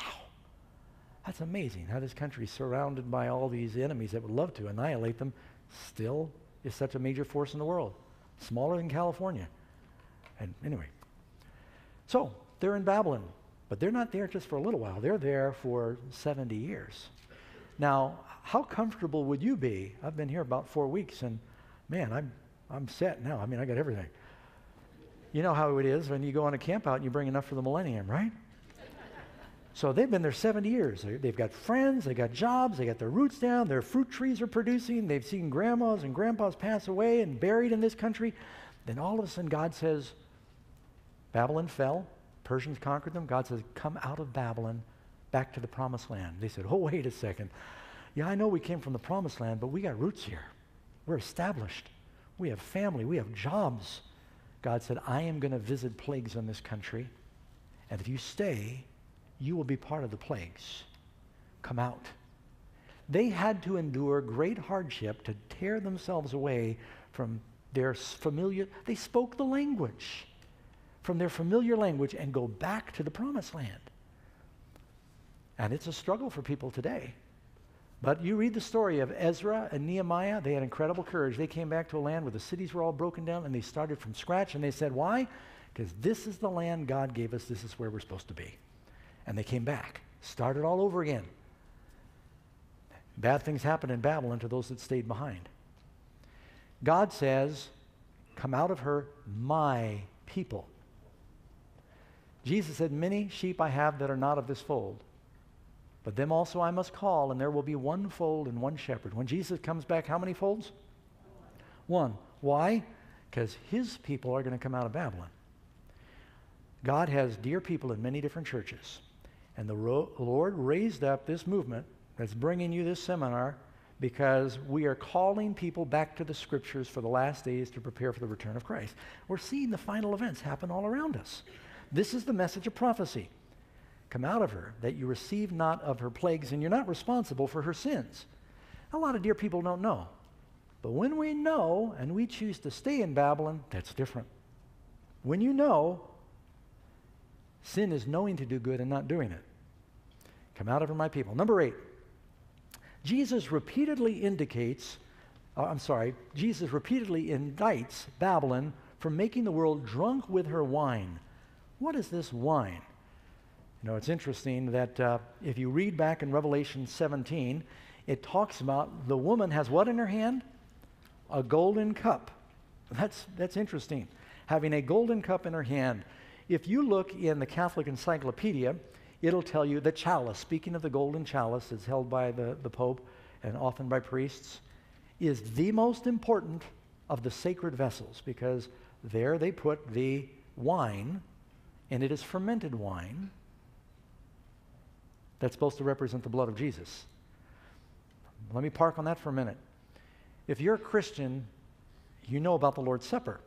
That's amazing how this country, surrounded by all these enemies that would love to annihilate them, still is such a major force in the world. Smaller than California. And anyway, so they're in Babylon, but they're not there just for a little while. They're there for 70 years. Now, how comfortable would you be? I've been here about four weeks, and man, I'm, I'm set now. I mean, I got everything. You know how it is when you go on a camp out and you bring enough for the millennium, right? So they've been there 70 years. They've got friends, they've got jobs, they got their roots down, their fruit trees are producing, they've seen grandmas and grandpas pass away and buried in this country. Then all of a sudden God says, Babylon fell. Persians conquered them. God says, Come out of Babylon back to the promised land. They said, Oh, (laughs) wait a second. Yeah, I know we came from the promised land, but we got roots here. We're established. We have family. We have jobs. God said, I am going to visit plagues on this country. And if you stay, you will be part of the plagues. Come out. They had to endure great hardship to tear themselves away from their familiar, they spoke the language from their familiar language and go back to the promised land. And it's a struggle for people today. But you read the story of Ezra and Nehemiah, they had incredible courage. They came back to a land where the cities were all broken down and they started from scratch and they said, Why? Because this is the land God gave us, this is where we're supposed to be. And they came back, started all over again. Bad things happened in Babylon to those that stayed behind. God says, Come out of her, my people. Jesus said, Many sheep I have that are not of this fold. But them also I must call, and there will be one fold and one shepherd. When Jesus comes back, how many folds? One. Why? Because his people are going to come out of Babylon. God has dear people in many different churches. And the ro- Lord raised up this movement that's bringing you this seminar because we are calling people back to the scriptures for the last days to prepare for the return of Christ. We're seeing the final events happen all around us. This is the message of prophecy. Come out of her, that you receive not of her plagues, and you're not responsible for her sins. A lot of dear people don't know. But when we know and we choose to stay in Babylon, that's different. When you know, sin is knowing to do good and not doing it. Come out of my people. Number eight, Jesus repeatedly indicates, uh, I'm sorry, Jesus repeatedly indicts Babylon for making the world drunk with her wine. What is this wine? You know, it's interesting that uh, if you read back in Revelation 17, it talks about the woman has what in her hand? A golden cup. That's, that's interesting. Having a golden cup in her hand. If you look in the Catholic Encyclopedia, it'll tell you the chalice, speaking of the golden chalice, is held by the, the Pope and often by priests, is the most important of the sacred vessels because there they put the wine, and it is fermented wine that's supposed to represent the blood of Jesus. Let me park on that for a minute. If you're a Christian, you know about the Lord's Supper.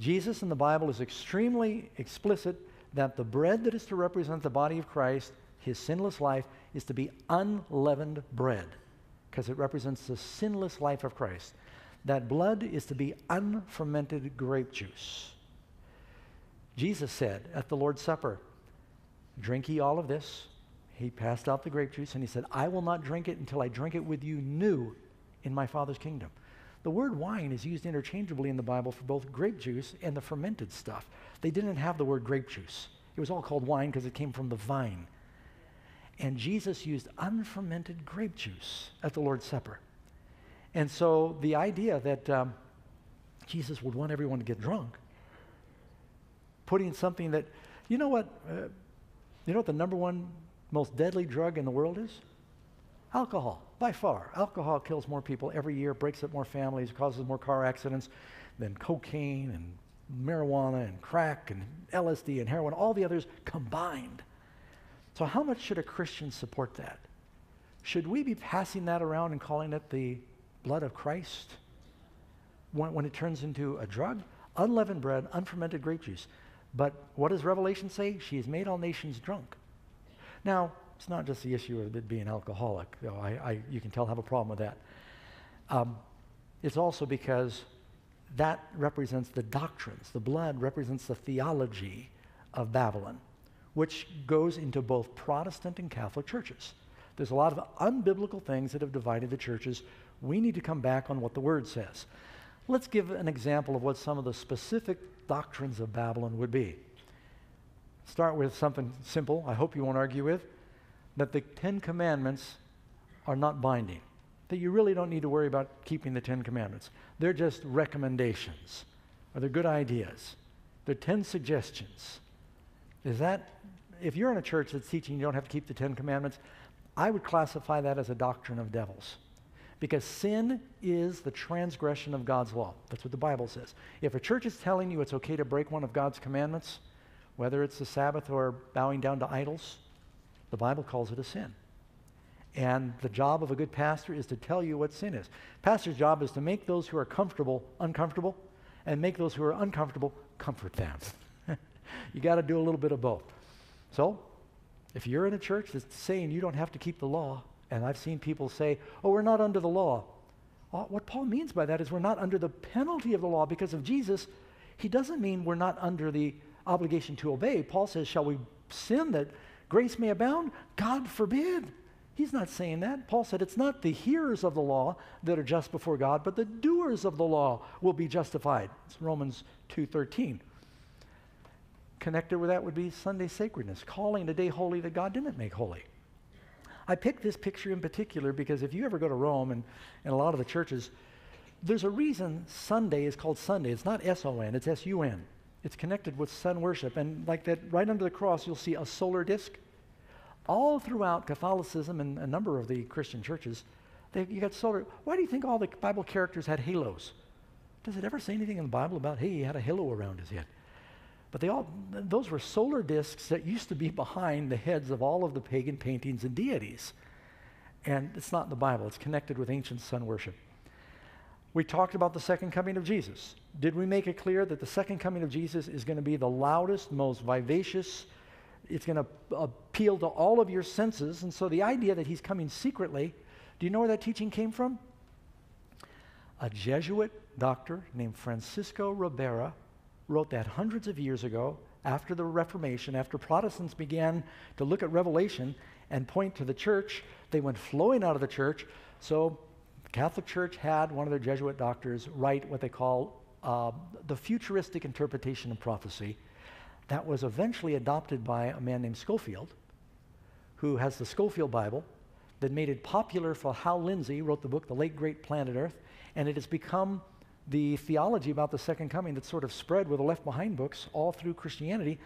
Jesus in the Bible is extremely explicit that the bread that is to represent the body of Christ, his sinless life, is to be unleavened bread because it represents the sinless life of Christ. That blood is to be unfermented grape juice. Jesus said at the Lord's Supper, Drink ye all of this, he passed out the grape juice and he said, I will not drink it until I drink it with you new in my Father's kingdom. The word wine is used interchangeably in the Bible for both grape juice and the fermented stuff. They didn't have the word grape juice. It was all called wine because it came from the vine. And Jesus used unfermented grape juice at the Lord's Supper. And so the idea that um, Jesus would want everyone to get drunk, putting something that, you know what, uh, you know what the number one most deadly drug in the world is? Alcohol, by far. Alcohol kills more people every year, breaks up more families, causes more car accidents than cocaine and marijuana and crack and LSD and heroin, all the others combined. So, how much should a Christian support that? Should we be passing that around and calling it the blood of Christ when, when it turns into a drug? Unleavened bread, unfermented grape juice. But what does Revelation say? She has made all nations drunk. Now, it's not just the issue of it being alcoholic. You, I, I, you can tell I have a problem with that. Um, it's also because that represents the doctrines. The blood represents the theology of Babylon, which goes into both Protestant and Catholic churches. There's a lot of unbiblical things that have divided the churches. We need to come back on what the Word says. Let's give an example of what some of the specific doctrines of Babylon would be start with something simple, I hope you won't argue with, that the Ten Commandments are not binding, that you really don't need to worry about keeping the Ten Commandments. They're just recommendations, or they're good ideas. They're 10 suggestions. Is that, if you're in a church that's teaching you don't have to keep the Ten Commandments, I would classify that as a doctrine of devils. Because sin is the transgression of God's law. That's what the Bible says. If a church is telling you it's okay to break one of God's commandments, whether it's the Sabbath or bowing down to idols, the Bible calls it a sin. And the job of a good pastor is to tell you what sin is. Pastor's job is to make those who are comfortable uncomfortable and make those who are uncomfortable comfort them. (laughs) you got to do a little bit of both. So, if you're in a church that's saying you don't have to keep the law, and I've seen people say, oh, we're not under the law. Well, what Paul means by that is we're not under the penalty of the law because of Jesus. He doesn't mean we're not under the obligation to obey. Paul says, Shall we sin that grace may abound? God forbid. He's not saying that. Paul said it's not the hearers of the law that are just before God, but the doers of the law will be justified. It's Romans 2:13. Connected with that would be Sunday sacredness, calling a day holy that God didn't make holy. I picked this picture in particular because if you ever go to Rome and, and a lot of the churches, there's a reason Sunday is called Sunday. It's not S O N, it's S U N. It's connected with sun worship. And like that, right under the cross, you'll see a solar disk. all throughout Catholicism and a number of the Christian churches, they, you got solar. Why do you think all the Bible characters had halos? Does it ever say anything in the Bible about, hey, he had a halo around his head? But they all, those were solar discs that used to be behind the heads of all of the pagan paintings and deities. And it's not in the Bible, it's connected with ancient sun worship. We talked about the second coming of Jesus. Did we make it clear that the second coming of Jesus is going to be the loudest, most vivacious? It's going to appeal to all of your senses. And so the idea that he's coming secretly, do you know where that teaching came from? A Jesuit doctor named Francisco Ribera wrote that hundreds of years ago after the Reformation, after Protestants began to look at Revelation and point to the church, they went flowing out of the church. So Catholic Church had one of their Jesuit doctors write what they call uh, the futuristic interpretation of prophecy. That was eventually adopted by a man named Scofield, who has the Scofield Bible, that made it popular for Hal Lindsey, wrote the book The Late Great Planet Earth, and it has become the theology about the second coming that sort of spread with the Left Behind books all through Christianity.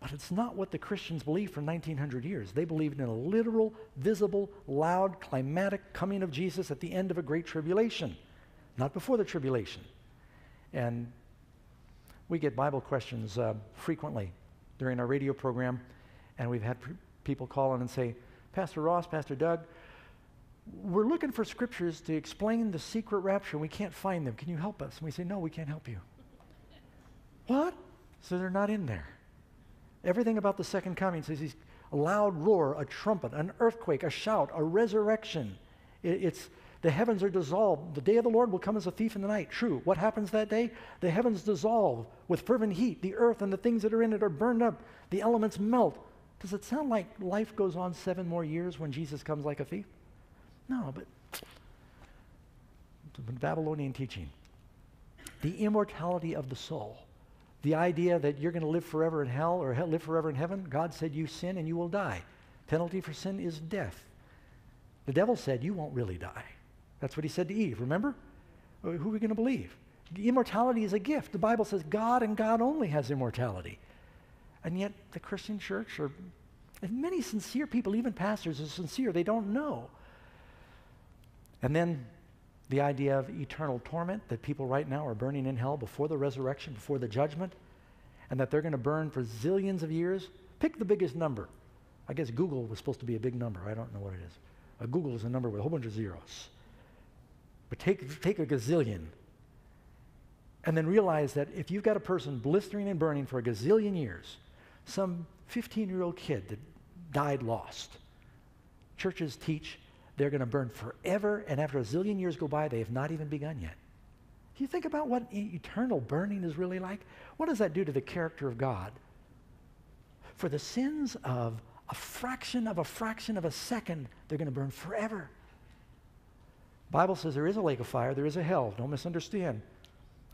But it's not what the Christians believed for 1900 years. They believed in a literal, visible, loud, climatic coming of Jesus at the end of a great tribulation, not before the tribulation. And we get Bible questions uh, frequently during our radio program, and we've had people call in and say, Pastor Ross, Pastor Doug, we're looking for scriptures to explain the secret rapture. We can't find them. Can you help us? And we say, No, we can't help you. what? So they're not in there. Everything about the second coming says he's a loud roar, a trumpet, an earthquake, a shout, a resurrection. It, it's the heavens are dissolved. The day of the Lord will come as a thief in the night. True. What happens that day? The heavens dissolve with fervent heat. The earth and the things that are in it are burned up. The elements melt. Does it sound like life goes on seven more years when Jesus comes like a thief? No, but Babylonian teaching. The immortality of the soul. The idea that you're going to live forever in hell or live forever in heaven. God said you sin and you will die. Penalty for sin is death. The devil said you won't really die. That's what he said to Eve, remember? Uh, who are we going to believe? Immortality is a gift. The Bible says God and God only has immortality. And yet the Christian church, or many sincere people, even pastors, are sincere. They don't know. And then the idea of eternal torment, that people right now are burning in hell before the resurrection, before the judgment, and that they're going to burn for zillions of years. Pick the biggest number. I guess googol was supposed to be a big number. I don't know what it is. A googol is a number with a whole bunch of zeros. But take, take a gazillion and then realize that if you've got a person blistering and burning for a gazillion years, some 15 year old kid that died lost, churches teach they're going to burn forever, and after a zillion years go by, they have not even begun yet. Do you think about what eternal burning is really like? What does that do to the character of God? For the sins of a fraction of a fraction of a second, they're going to burn forever. Bible says there is a lake of fire, there is a hell. Don't misunderstand.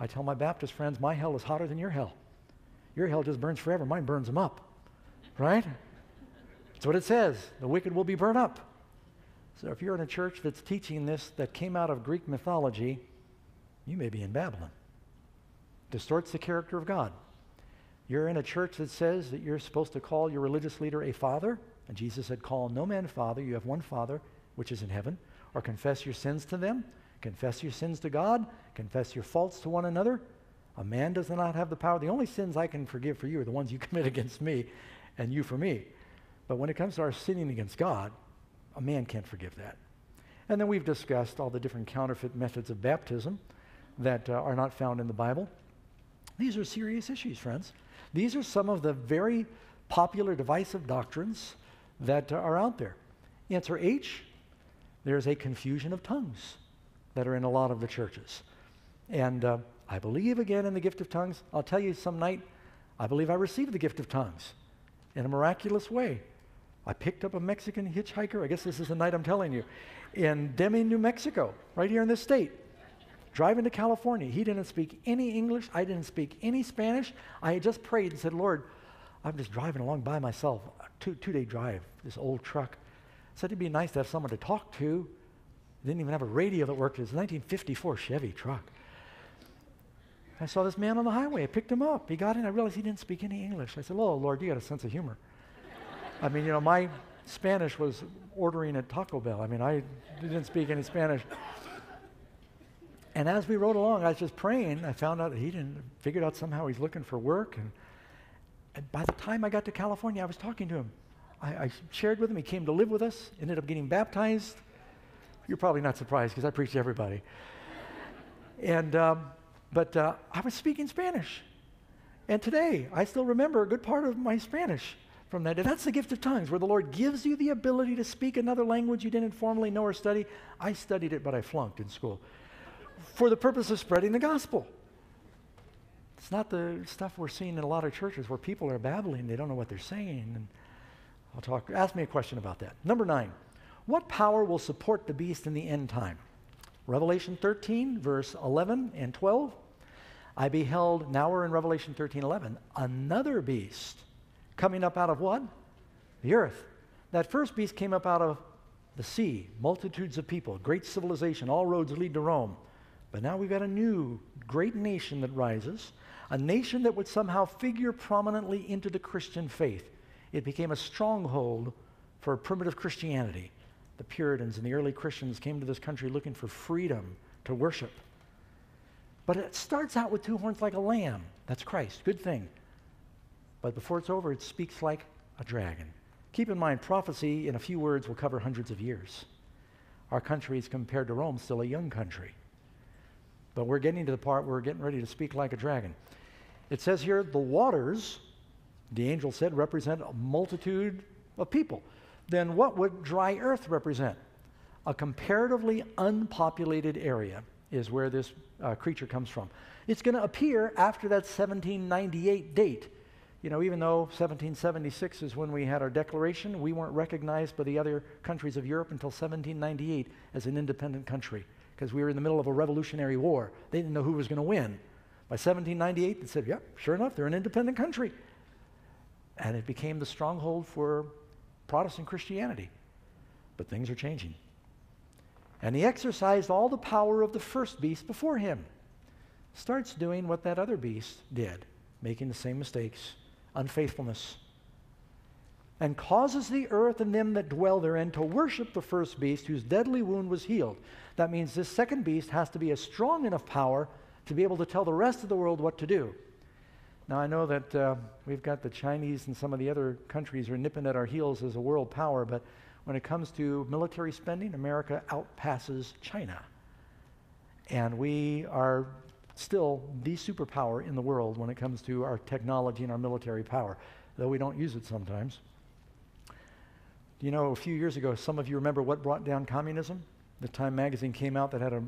I tell my Baptist friends, my hell is hotter than your hell. Your hell just burns forever, mine burns them up. Right? That's what it says. The wicked will be burned up. So if you're in a church that's teaching this that came out of Greek mythology, you may be in Babylon. Distorts the character of God. You're in a church that says that you're supposed to call your religious leader a father, and Jesus said, Call no man father, you have one father, which is in heaven, or confess your sins to them, confess your sins to God, confess your faults to one another. A man does not have the power. The only sins I can forgive for you are the ones you (laughs) commit against me and you for me. But when it comes to our sinning against God, a man can't forgive that. And then we've discussed all the different counterfeit methods of baptism that uh, are not found in the Bible. These are serious issues, friends. These are some of the very popular divisive doctrines that uh, are out there. Answer H there's a confusion of tongues that are in a lot of the churches. And uh, I believe again in the gift of tongues. I'll tell you some night, I believe I received the gift of tongues in a miraculous way. I picked up a Mexican hitchhiker. I guess this is the night I'm telling you. In Deming, New Mexico, right here in this state. Driving to California. He didn't speak any English. I didn't speak any Spanish. I had just prayed and said, Lord, I'm just driving along by myself. Two, two day drive, this old truck. Said it'd be nice to have someone to talk to. Didn't even have a radio that worked. It was a 1954 Chevy truck. I saw this man on the highway. I picked him up. He got in. I realized he didn't speak any English. I said, Oh, Lord, you got a sense of humor. I mean, you know, my, Spanish was ordering at Taco Bell. I mean, I didn't speak any Spanish. And as we rode along, I was just praying. I found out that he didn't, figured out somehow he's looking for work. And, and by the time I got to California, I was talking to him. I, I, shared with him. He came to live with us, ended up getting baptized. You're probably not surprised because I preach to everybody. and, um, but uh, I was speaking Spanish. And today, I still remember a good part of my Spanish from that. That's the gift of tongues, where the Lord gives you the ability to speak another language you didn't formally know or study. I studied it, but I flunked in school for the purpose of spreading the gospel. It's not the stuff we're seeing in a lot of churches where people are babbling, they don't know what they're saying. And I'll talk, ask me a question about that. Number nine, what power will support the beast in the end time? Revelation 13, verse 11 and 12. I beheld, now we're in Revelation 13, 11, another beast coming up out of what? The earth. That first beast came up out of the sea, multitudes of people, great civilization, all roads lead to Rome. But now we've got a new great nation that rises, a nation that would somehow figure prominently into the Christian faith. It became a stronghold for primitive Christianity. The Puritans and the early Christians came to this country looking for freedom to worship. But it starts out with two horns like a lamb. That's Christ. Good thing. But before it's over, it speaks like a dragon. Keep in mind, prophecy in a few words will cover hundreds of years. Our country is compared to Rome still a young country. But we're getting to the part where we're getting ready to speak like a dragon. It says here, the waters, the angel said, represent a multitude of people. Then what would dry earth represent? A comparatively unpopulated area is where this uh, creature comes from. It's going to appear after that 1798 date. You know, even though 1776 is when we had our declaration, we weren't recognized by the other countries of Europe until 1798 as an independent country because we were in the middle of a revolutionary war. They didn't know who was going to win. By 1798, they said, yep, yeah, sure enough, they're an independent country. And it became the stronghold for Protestant Christianity. But things are changing. And he exercised all the power of the first beast before him. Starts doing what that other beast did, making the same mistakes, unfaithfulness. And causes the earth and them that dwell therein to worship the first beast whose deadly wound was healed. That means this second beast has to be a strong enough power to be able to tell the rest of the world what to do. Now, I know that uh, we've got the Chinese and some of the other countries are nipping at our heels as a world power, but when it comes to military spending, America outpasses China. And we are still the superpower in the world when it comes to our technology and our military power, though we don't use it sometimes. You know, a few years ago, some of you remember what brought down communism? The Time magazine came out that had a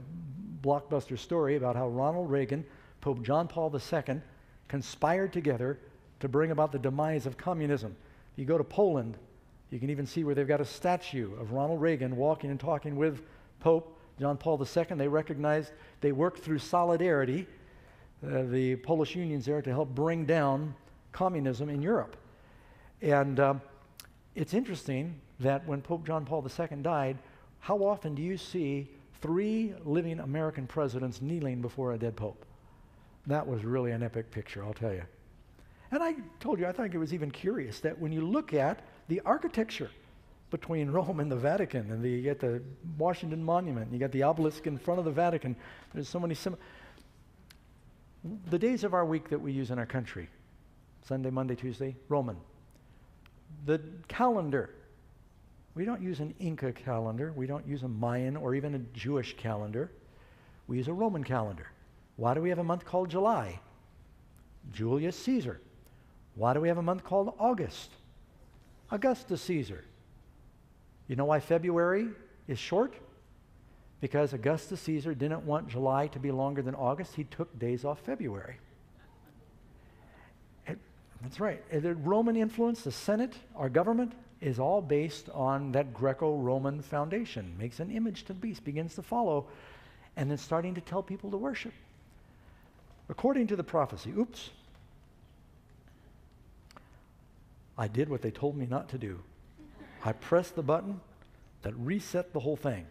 blockbuster story about how Ronald Reagan, Pope John Paul II, conspired together to bring about the demise of communism. You go to Poland, you can even see where they've got a statue of Ronald Reagan walking and talking with Pope John Paul II. They recognized they worked through solidarity, uh, the Polish unions there, to help bring down communism in Europe. And um, it's interesting that when Pope John Paul II died, how often do you see three living American presidents kneeling before a dead pope? That was really an epic picture, I'll tell you. And I told you, I think it was even curious that when you look at the architecture between (laughs) Rome and the Vatican, and the, you get the Washington Monument, you got the obelisk in front of the Vatican, there's so many sim- The days of our week that we use in our country, Sunday, Monday, Tuesday, Roman. The calendar, we don't use an Inca calendar, we don't use a Mayan or even a Jewish calendar. We use a Roman calendar. Why do we have a month called July? Julius Caesar. Why do we have a month called August? Augustus Caesar. You know why February is short? Because Augustus Caesar didn't want July to be longer than August. He took days off February. It, that's right. The Roman influence, the Senate, our government, is all based on that Greco Roman foundation. Makes an image to the beast, begins to follow, and then starting to tell people to worship. According to the prophecy, oops, I did what they told me not to do. I pressed the button that reset the whole thing.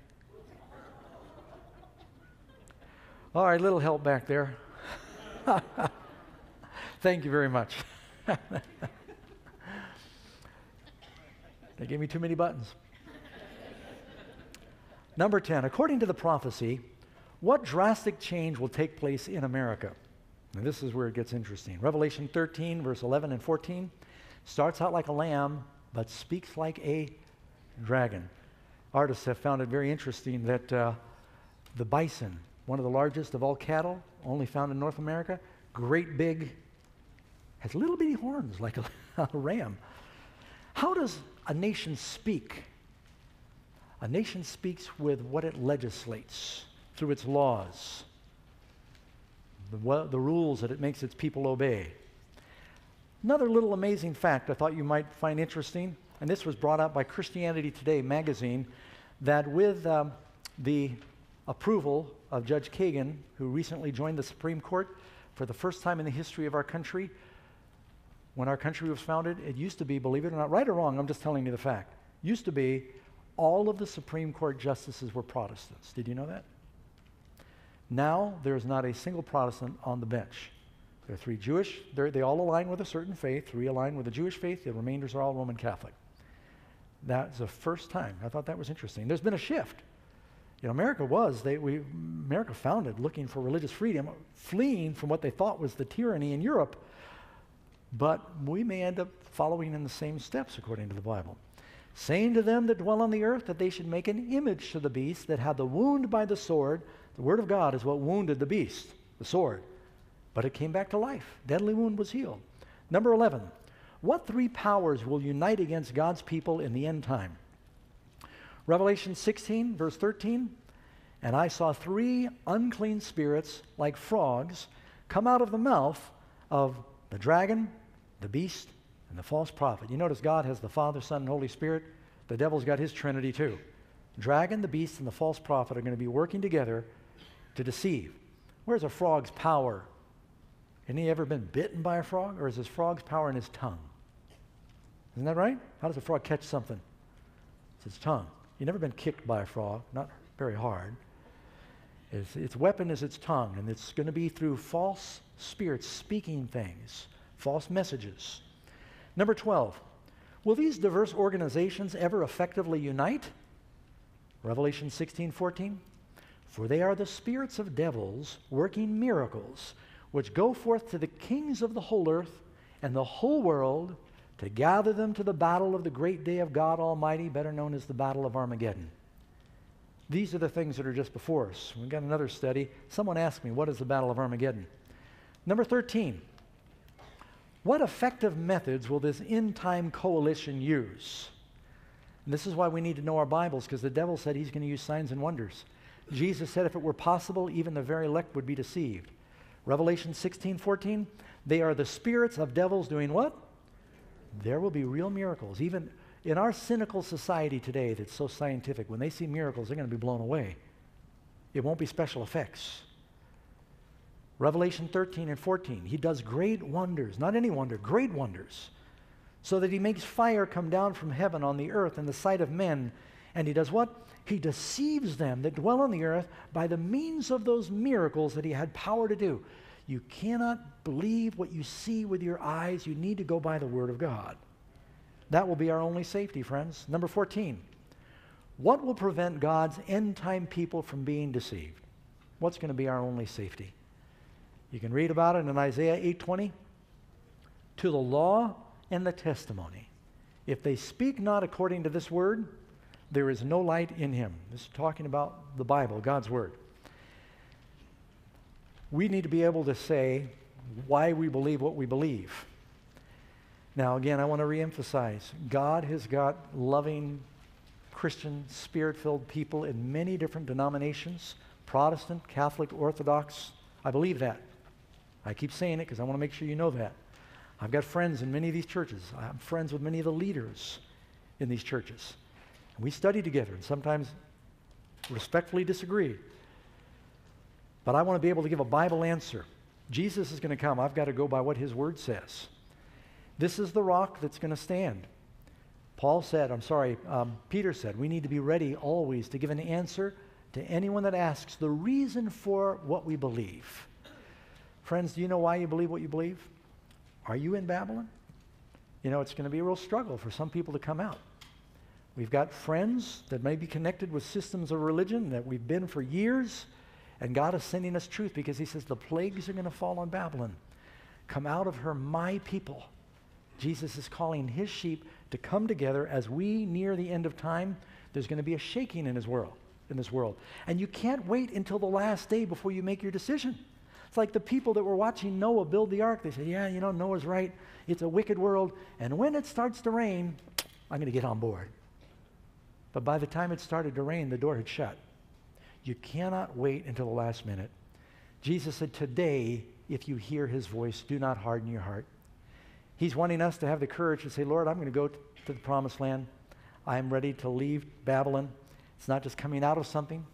All right, little help back there. (laughs) Thank you very much. (laughs) They gave me too many buttons. Number 10, according to the prophecy, what drastic change will take place in America? And this is where it gets interesting. Revelation 13, verse 11 and 14 starts out like a lamb, but speaks like a dragon. Artists have found it very interesting that uh, the bison, one of the largest of all cattle, only found in North America, great big, has little bitty horns like a, (laughs) a ram. How does a nation speak? A nation speaks with what it legislates through its laws, the, the rules that it makes its people obey. Another little amazing fact I thought you might find interesting, and this was brought up by Christianity Today magazine, that with um, the approval of Judge Kagan, who recently joined the Supreme Court for the first time in the history of our country, when our country was founded, it used to be, believe it or not, right or wrong, I'm just telling you the fact, used to be all of the Supreme Court justices were Protestants. Did you know that? Now, there is not a single Protestant on the bench. There are three Jewish, they all align with a certain faith, three align with the Jewish faith, the remainders are all Roman Catholic. That's the first time. I thought that was interesting. There's been a shift. You know, America was, they, we, America founded looking for religious freedom, fleeing from what they thought was the tyranny in Europe. But we may end up following in the same steps according to the Bible. Saying to them that dwell on the earth that they should make an image to the beast that had the wound by the sword. The word of God is what wounded the beast, the sword. But it came back to life. Deadly wound was healed. Number 11. What three powers will unite against God's people in the end time? Revelation 16, verse 13. And I saw three unclean spirits like frogs come out of the mouth of the dragon, the beast, and the false prophet. You notice God has the Father, Son, and Holy Spirit. The devil's got his trinity too. Dragon, the beast, and the false prophet are going to be working together to deceive. Where's a frog's power? Has he ever been bitten by a frog, or is his frog's power in his tongue? Isn't that right? How does a frog catch something? It's its tongue. You've never been kicked by a frog, not very hard. Its, its weapon is its tongue, and it's going to be through false spirits speaking things, false messages. Number 12, will these diverse organizations ever effectively unite? Revelation 16 14. For they are the spirits of devils working miracles, which go forth to the kings of the whole earth and the whole world to gather them to the battle of the great day of God Almighty, better known as the Battle of Armageddon. These are the things that are just before us. We've got another study. Someone asked me, What is the Battle of Armageddon? Number 13. What effective methods will this end time coalition use? And this is why we need to know our Bibles, because the devil said he's going to use signs and wonders. Jesus said if it were possible, even the very elect would be deceived. Revelation 16, 14, they are the spirits of devils doing what? There will be real miracles. Even in our cynical society today that's so scientific, when they see miracles, they're going to be blown away. It won't be special effects. Revelation 13 and 14, he does great wonders, not any wonder, great wonders, so that he makes fire come down from heaven on the earth in the sight of men. And he does what? He deceives them that dwell on the earth by the means of those miracles that he had power to do. You cannot believe what you see with your eyes. You need to go by the Word of God. That will be our only safety, friends. Number 14. What will prevent God's end time people from being deceived? What's going to be our only safety? You can read about it in Isaiah 8:20. To the law and the testimony. If they speak not according to this word, there is no light in him. This is talking about the Bible, God's word. We need to be able to say why we believe what we believe. Now, again, I want to reemphasize God has got loving, Christian, spirit filled people in many different denominations Protestant, Catholic, Orthodox. I believe that. I keep saying it because I want to make sure you know that. I've got friends in many of these churches. I'm friends with many of the leaders in these churches. And we study together and sometimes respectfully disagree. But I want to be able to give a Bible answer. Jesus is going to come. I've got to go by what his word says. This is the rock that's going to stand. Paul said, I'm sorry, um, Peter said, we need to be ready always to give an answer to anyone that asks the reason for what we believe. Friends, do you know why you believe what you believe? Are you in Babylon? You know, it's going to be a real struggle for some people to come out. We've got friends that may be connected with systems of religion that we've been for years. And God is sending us truth because He says the plagues are going to fall on Babylon. Come out of her, my people. Jesus is calling His sheep to come together as we near the end of time. There's going to be a shaking in His world, in this world, and you can't wait until the last day before you make your decision. It's like the people that were watching Noah build the ark. They said, "Yeah, you know, Noah's right. It's a wicked world, and when it starts to rain, I'm going to get on board." But by the time it started to rain, the door had shut. You cannot wait until the last minute. Jesus said, Today, if you hear his voice, do not harden your heart. He's wanting us to have the courage to say, Lord, I'm going to go to the promised land. I am ready to leave Babylon. It's not just coming out of something,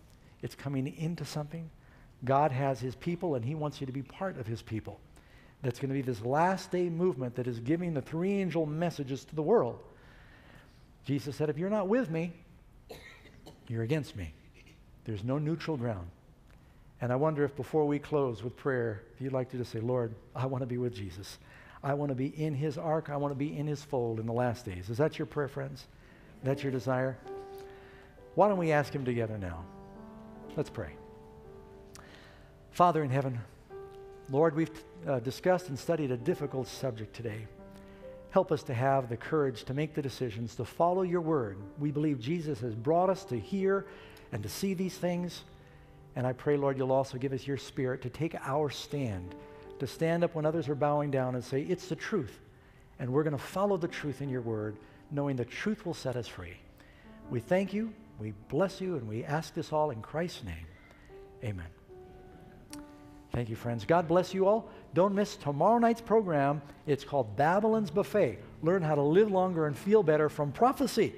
it's coming into something. God has his people, and he wants you to be part of his people. That's going to be this last day movement that is giving the three angel messages to the world. Jesus said, If you're not with me, you're against me. There's no neutral ground. And I wonder if before we close with prayer, if you'd like to just say, Lord, I want to be with Jesus. I want to be in his ark. I want to be in his fold in the last days. Is that your prayer, friends? That's your desire? Why don't we ask him together now? Let's pray. Father in heaven, Lord, we've uh, discussed and studied a difficult subject today. Help us to have the courage to make the decisions, to follow your word. We believe Jesus has brought us to hear and to see these things. And I pray, Lord, you'll also give us your spirit to take our stand, to stand up when others are bowing down and say, It's the truth. And we're going to follow the truth in your word, knowing the truth will set us free. We thank you, we bless you, and we ask this all in Christ's name. Amen. Thank you, friends. God bless you all. Don't miss tomorrow night's program. It's called Babylon's Buffet. Learn how to live longer and feel better from prophecy.